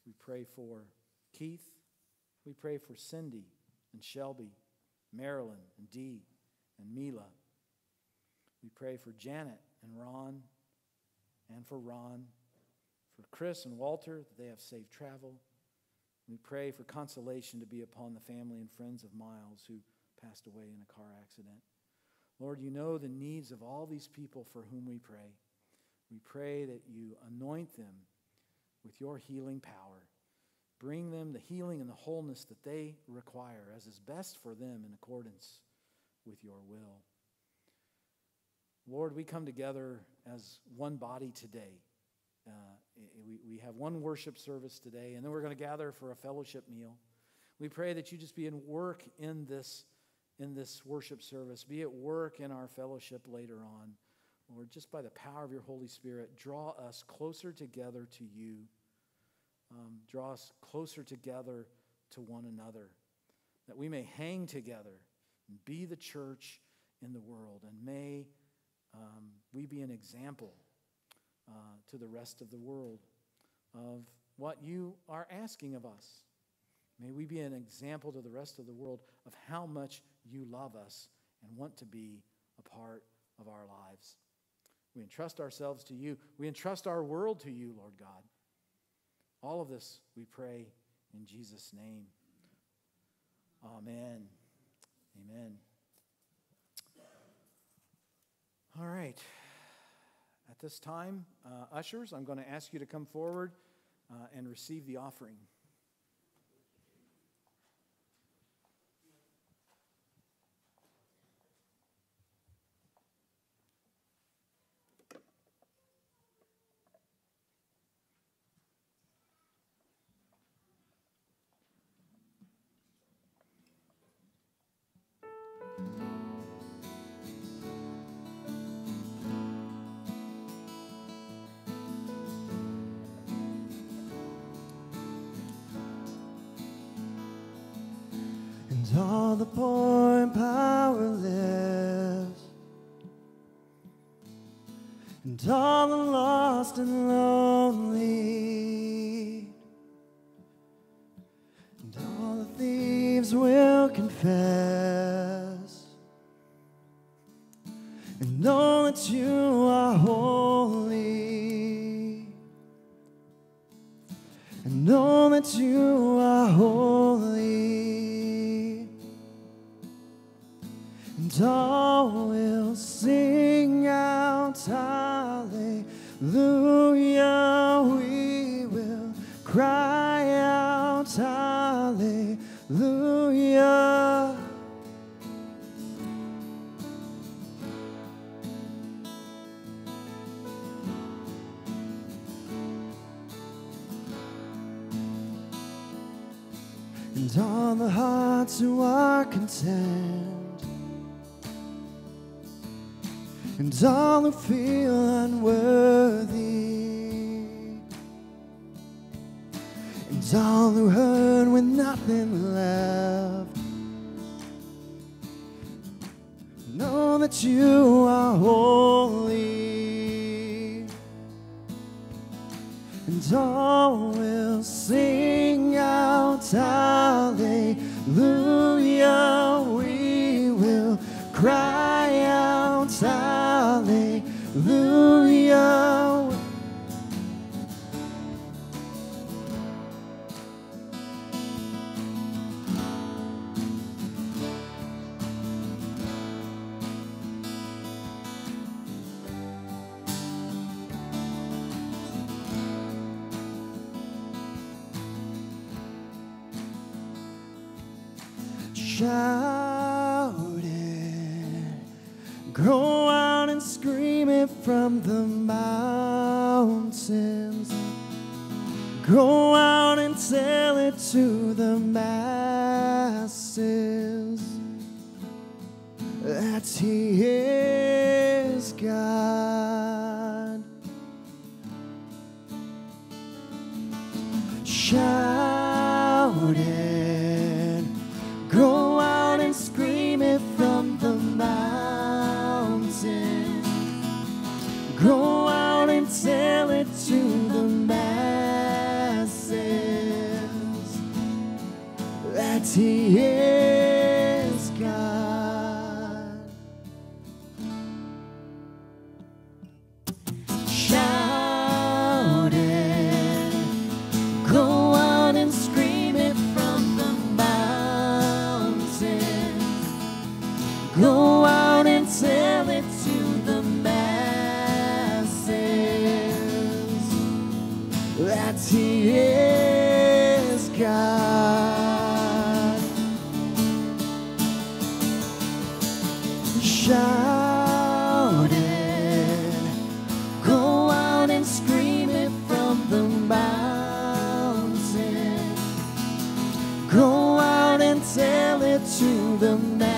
we pray for Keith. We pray for Cindy and Shelby, Marilyn and Dee and Mila. We pray for Janet and Ron and for Ron, for Chris and Walter, that they have safe travel. We pray for consolation to be upon the family and friends of Miles who passed away in a car accident. Lord, you know the needs of all these people for whom we pray. We pray that you anoint them with your healing power. Bring them the healing and the wholeness that they require as is best for them in accordance with your will. Lord, we come together as one body today uh, we, we have one worship service today, and then we're going to gather for a fellowship meal. We pray that you just be in work in this, in this worship service, be at work in our fellowship later on. Lord, just by the power of your Holy Spirit, draw us closer together to you. Um, draw us closer together to one another, that we may hang together and be the church in the world. And may um, we be an example uh, to the rest of the world of what you are asking of us. May we be an example to the rest of the world of how much you love us and want to be a part of our lives. We entrust ourselves to you. We entrust our world to you, Lord God. All of this we pray in Jesus' name. Amen. Amen. All right this time, uh, ushers, I'm going to ask you to come forward uh, and receive the offering. Holy, and know that you are holy. and all will sing out hallelujah. We will cry All the hearts who are content. And all who feel unworthy, and all who hurt with nothing left. Know that you are holy, and all will sing out, Hallelujah. We will cry out, Hallelujah. It, from the mountains. Go out and tell it to the masses that He is God. Shout that He to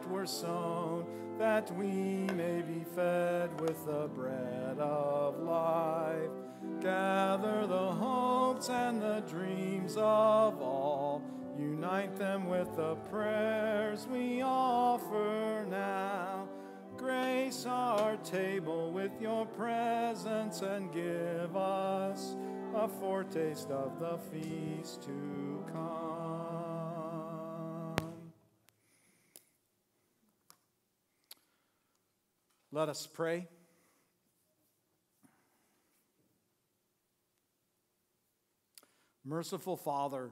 that were sown, that we may be fed with the bread of life. Gather the hopes and the dreams of all, unite them with the prayers we offer now. Grace our table with your presence and give us a foretaste of the feast to come. Let us pray. Merciful Father,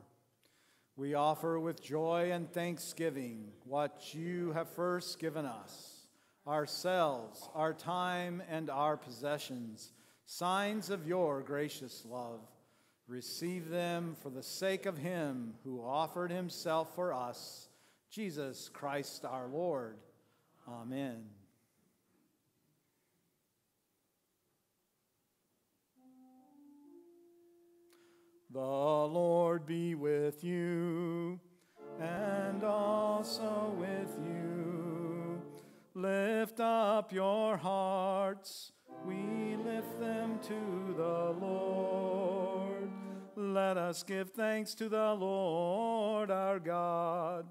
we offer with joy and thanksgiving what you have first given us ourselves, our time, and our possessions, signs of your gracious love. Receive them for the sake of him who offered himself for us, Jesus Christ our Lord. Amen. The Lord be with you and also with you. Lift up your hearts. We lift them to the Lord. Let us give thanks to the Lord our God.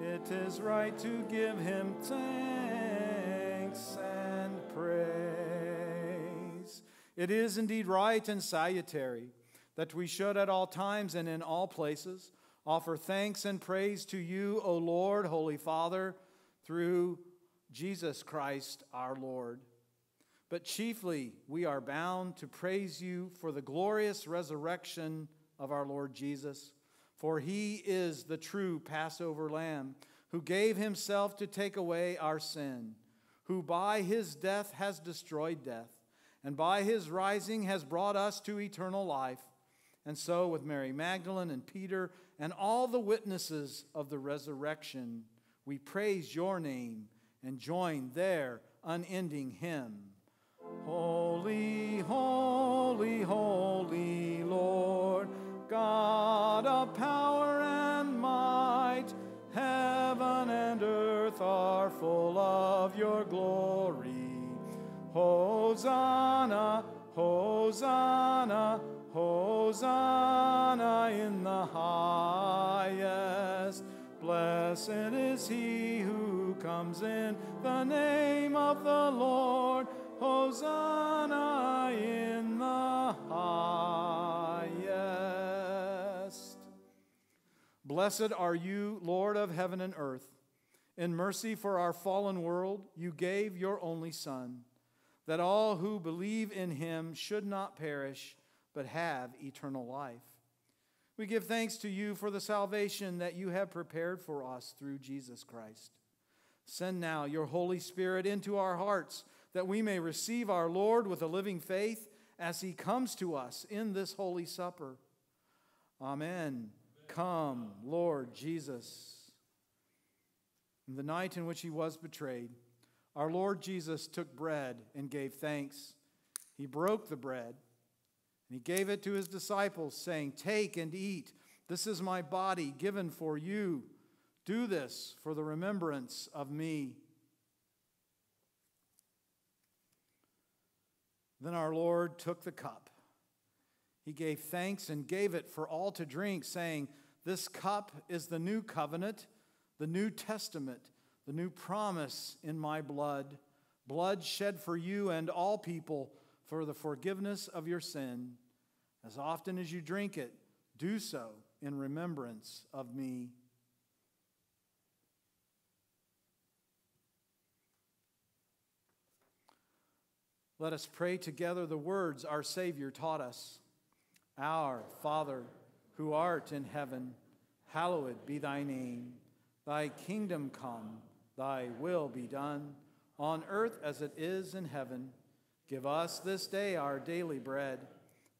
It is right to give him thanks and praise. It is indeed right and salutary that we should at all times and in all places offer thanks and praise to you, O Lord, Holy Father, through Jesus Christ our Lord. But chiefly, we are bound to praise you for the glorious resurrection of our Lord Jesus. For he is the true Passover lamb who gave himself to take away our sin, who by his death has destroyed death, and by his rising has brought us to eternal life. And so, with Mary Magdalene and Peter and all the witnesses of the resurrection, we praise your name and join their unending hymn. Holy, holy, holy Lord, God of power and might, heaven and earth are full of your glory. Hosanna, Hosanna, Hosanna in the highest. Blessed is he who comes in the name of the Lord. Hosanna in the highest. Blessed are you, Lord of heaven and earth. In mercy for our fallen world, you gave your only Son, that all who believe in him should not perish, but have eternal life. We give thanks to you for the salvation that you have prepared for us through Jesus Christ. Send now your Holy Spirit into our hearts that we may receive our Lord with a living faith as he comes to us in this holy supper. Amen. Come, Lord Jesus. In the night in which he was betrayed, our Lord Jesus took bread and gave thanks. He broke the bread and he gave it to his disciples, saying, Take and eat. This is my body given for you. Do this for the remembrance of me. Then our Lord took the cup. He gave thanks and gave it for all to drink, saying, This cup is the new covenant, the new testament, the new promise in my blood, blood shed for you and all people for the forgiveness of your sin. As often as you drink it, do so in remembrance of me. Let us pray together the words our Savior taught us. Our Father, who art in heaven, hallowed be thy name. Thy kingdom come, thy will be done, on earth as it is in heaven. Give us this day our daily bread,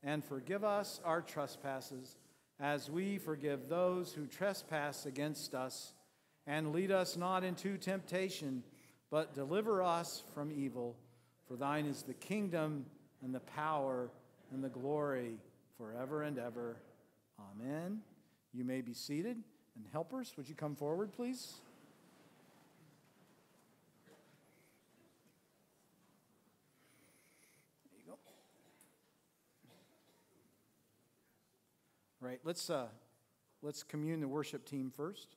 and forgive us our trespasses, as we forgive those who trespass against us. And lead us not into temptation, but deliver us from evil. For thine is the kingdom and the power and the glory forever and ever. Amen. You may be seated. And helpers, would you come forward, please? There you go. Right, let's uh, let's commune the worship team first.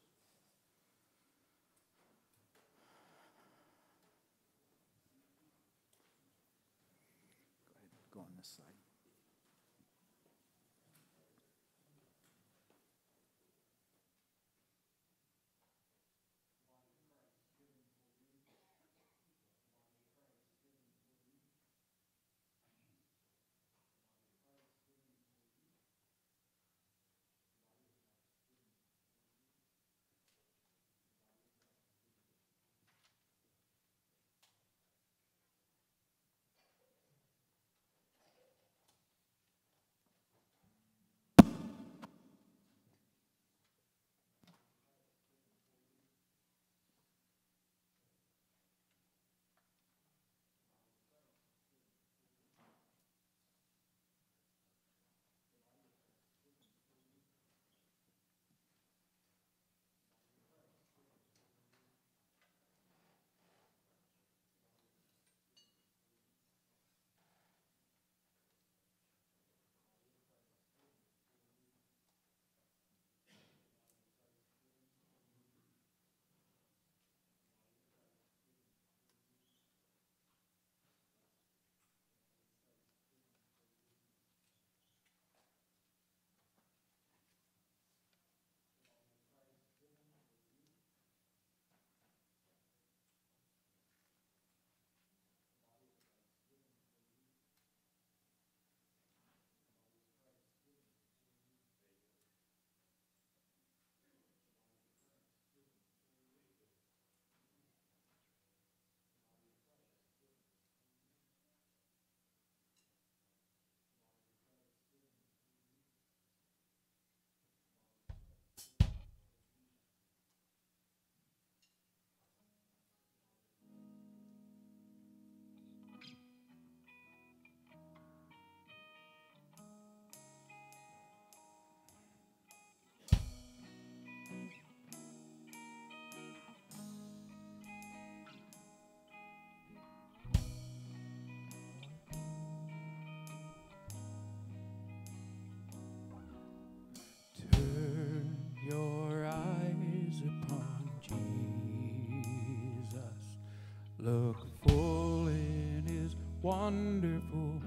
wonderful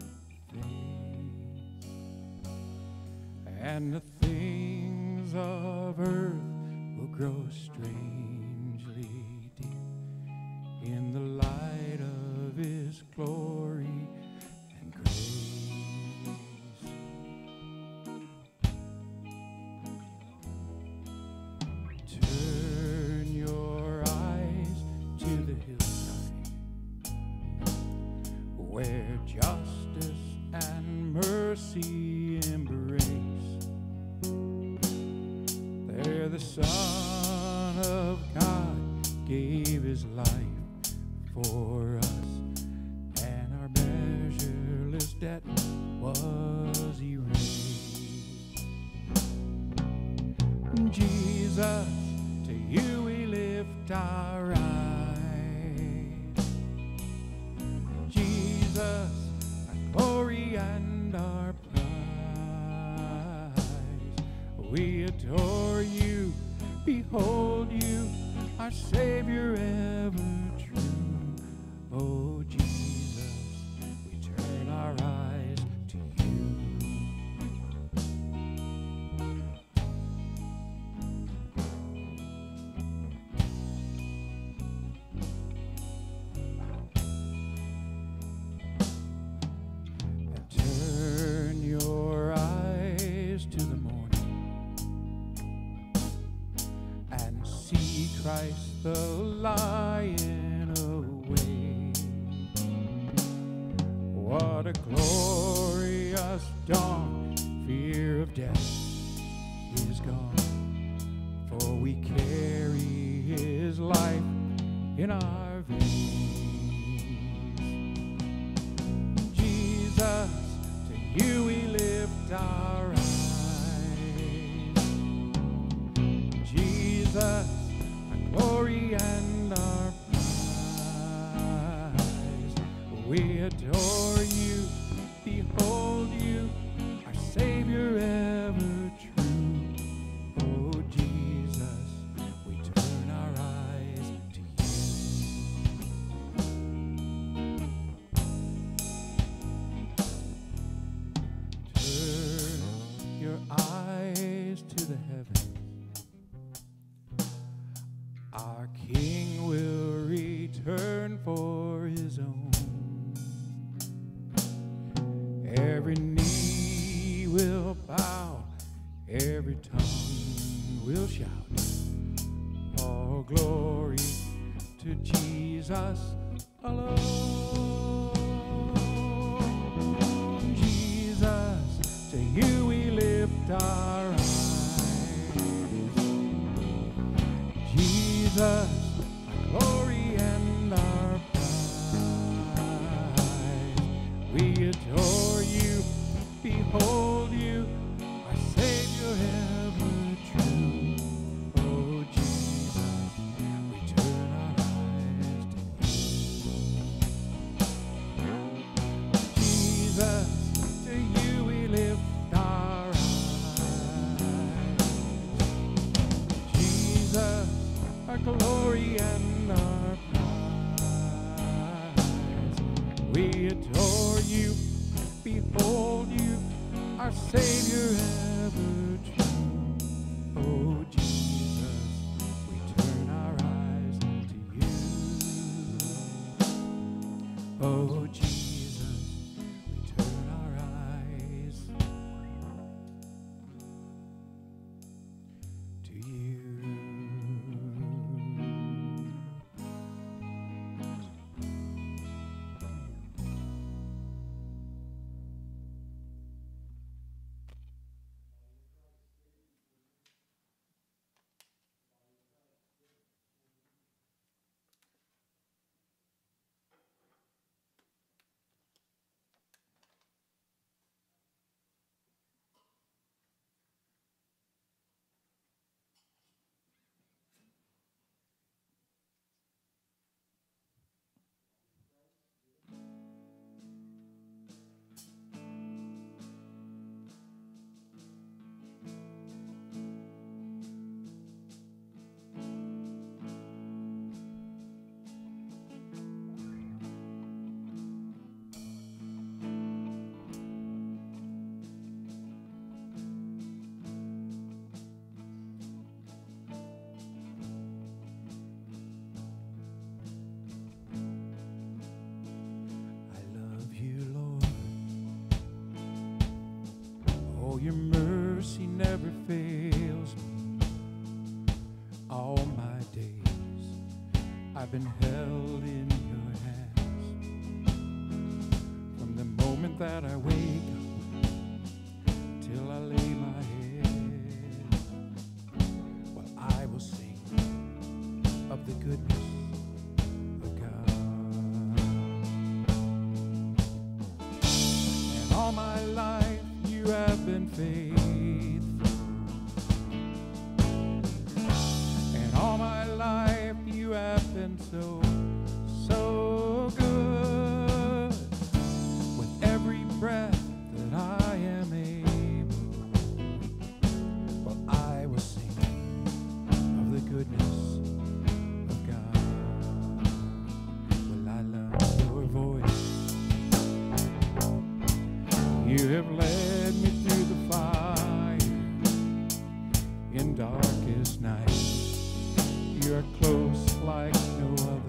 things, and the things of earth will grow strangely deep in the light of His glory. fails. All my days I've been held. like no other.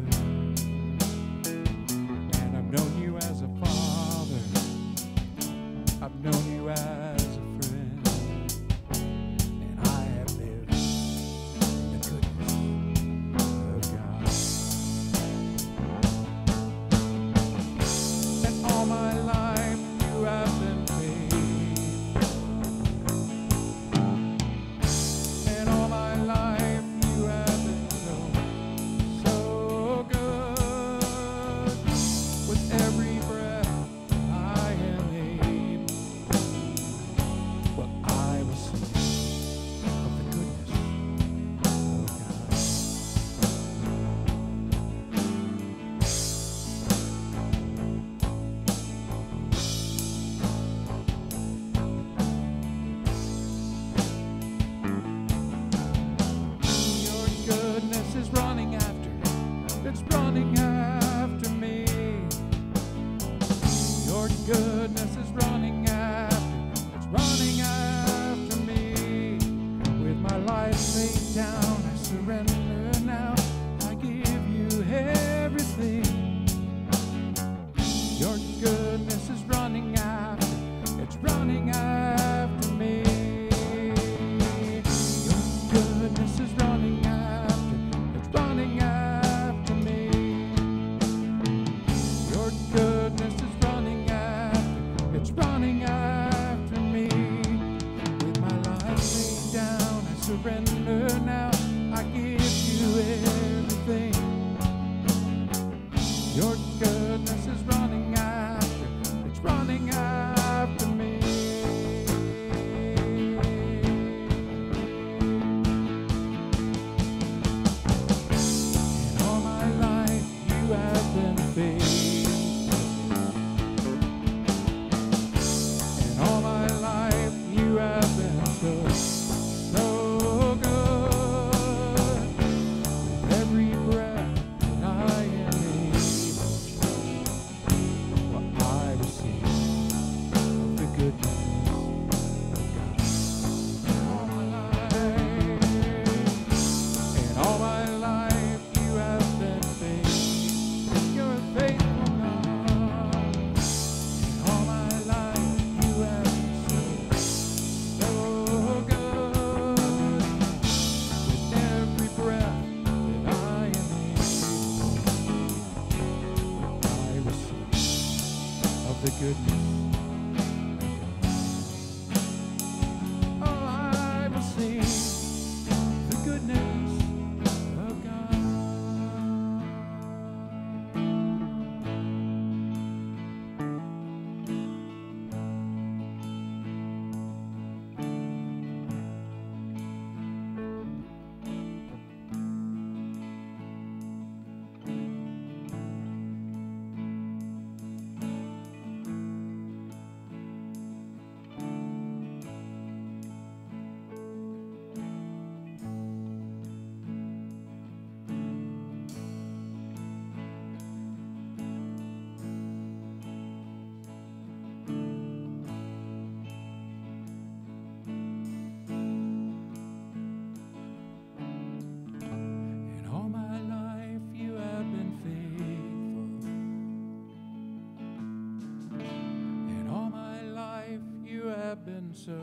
So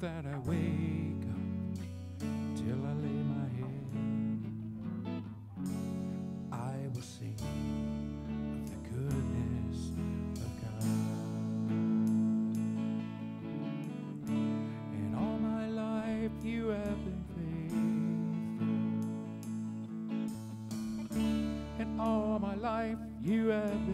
that I wake up till I lay my head, I will sing of the goodness of God. And all my life you have been faithful. And all my life you have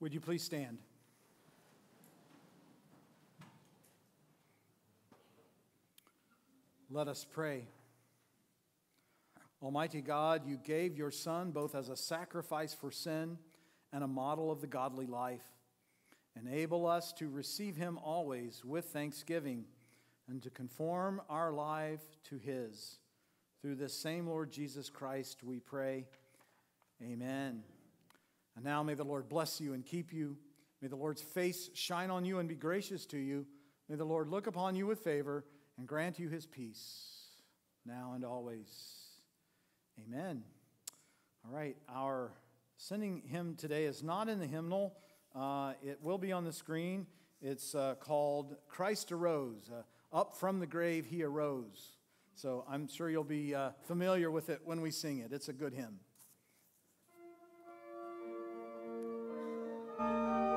Would you please stand? Let us pray. Almighty God, you gave your Son both as a sacrifice for sin and a model of the godly life. Enable us to receive him always with thanksgiving and to conform our life to his. Through this same Lord Jesus Christ, we pray. Amen. And now may the Lord bless you and keep you. May the Lord's face shine on you and be gracious to you. May the Lord look upon you with favor and grant you his peace, now and always. Amen. All right, our sending hymn today is not in the hymnal, uh, it will be on the screen. It's uh, called Christ Arose. Uh, up from the grave, he arose. So I'm sure you'll be uh, familiar with it when we sing it. It's a good hymn. Low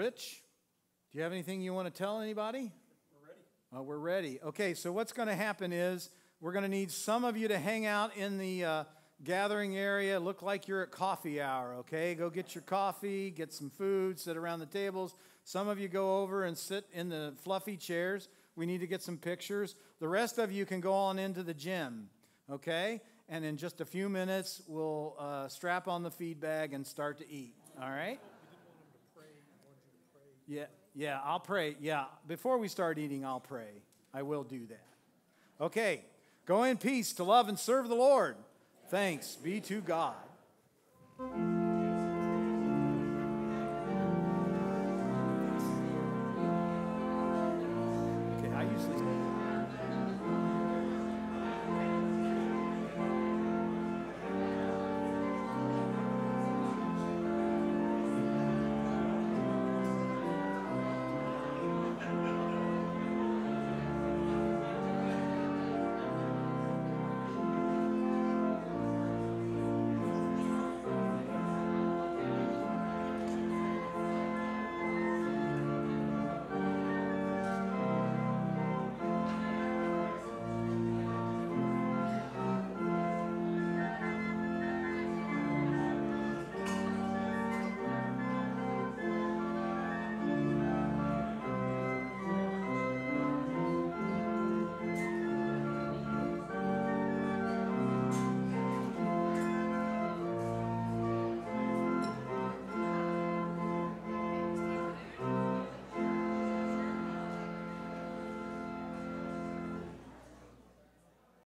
Rich, do you have anything you want to tell anybody? We're ready. Uh, we're ready. Okay, so what's going to happen is we're going to need some of you to hang out in the uh, gathering area. Look like you're at coffee hour, okay? Go get your coffee, get some food, sit around the tables. Some of you go over and sit in the fluffy chairs. We need to get some pictures. The rest of you can go on into the gym, okay? And in just a few minutes, we'll uh, strap on the feed bag and start to eat, all right? Yeah, yeah, I'll pray. Yeah, before we start eating, I'll pray. I will do that. Okay, go in peace to love and serve the Lord. Thanks be to God.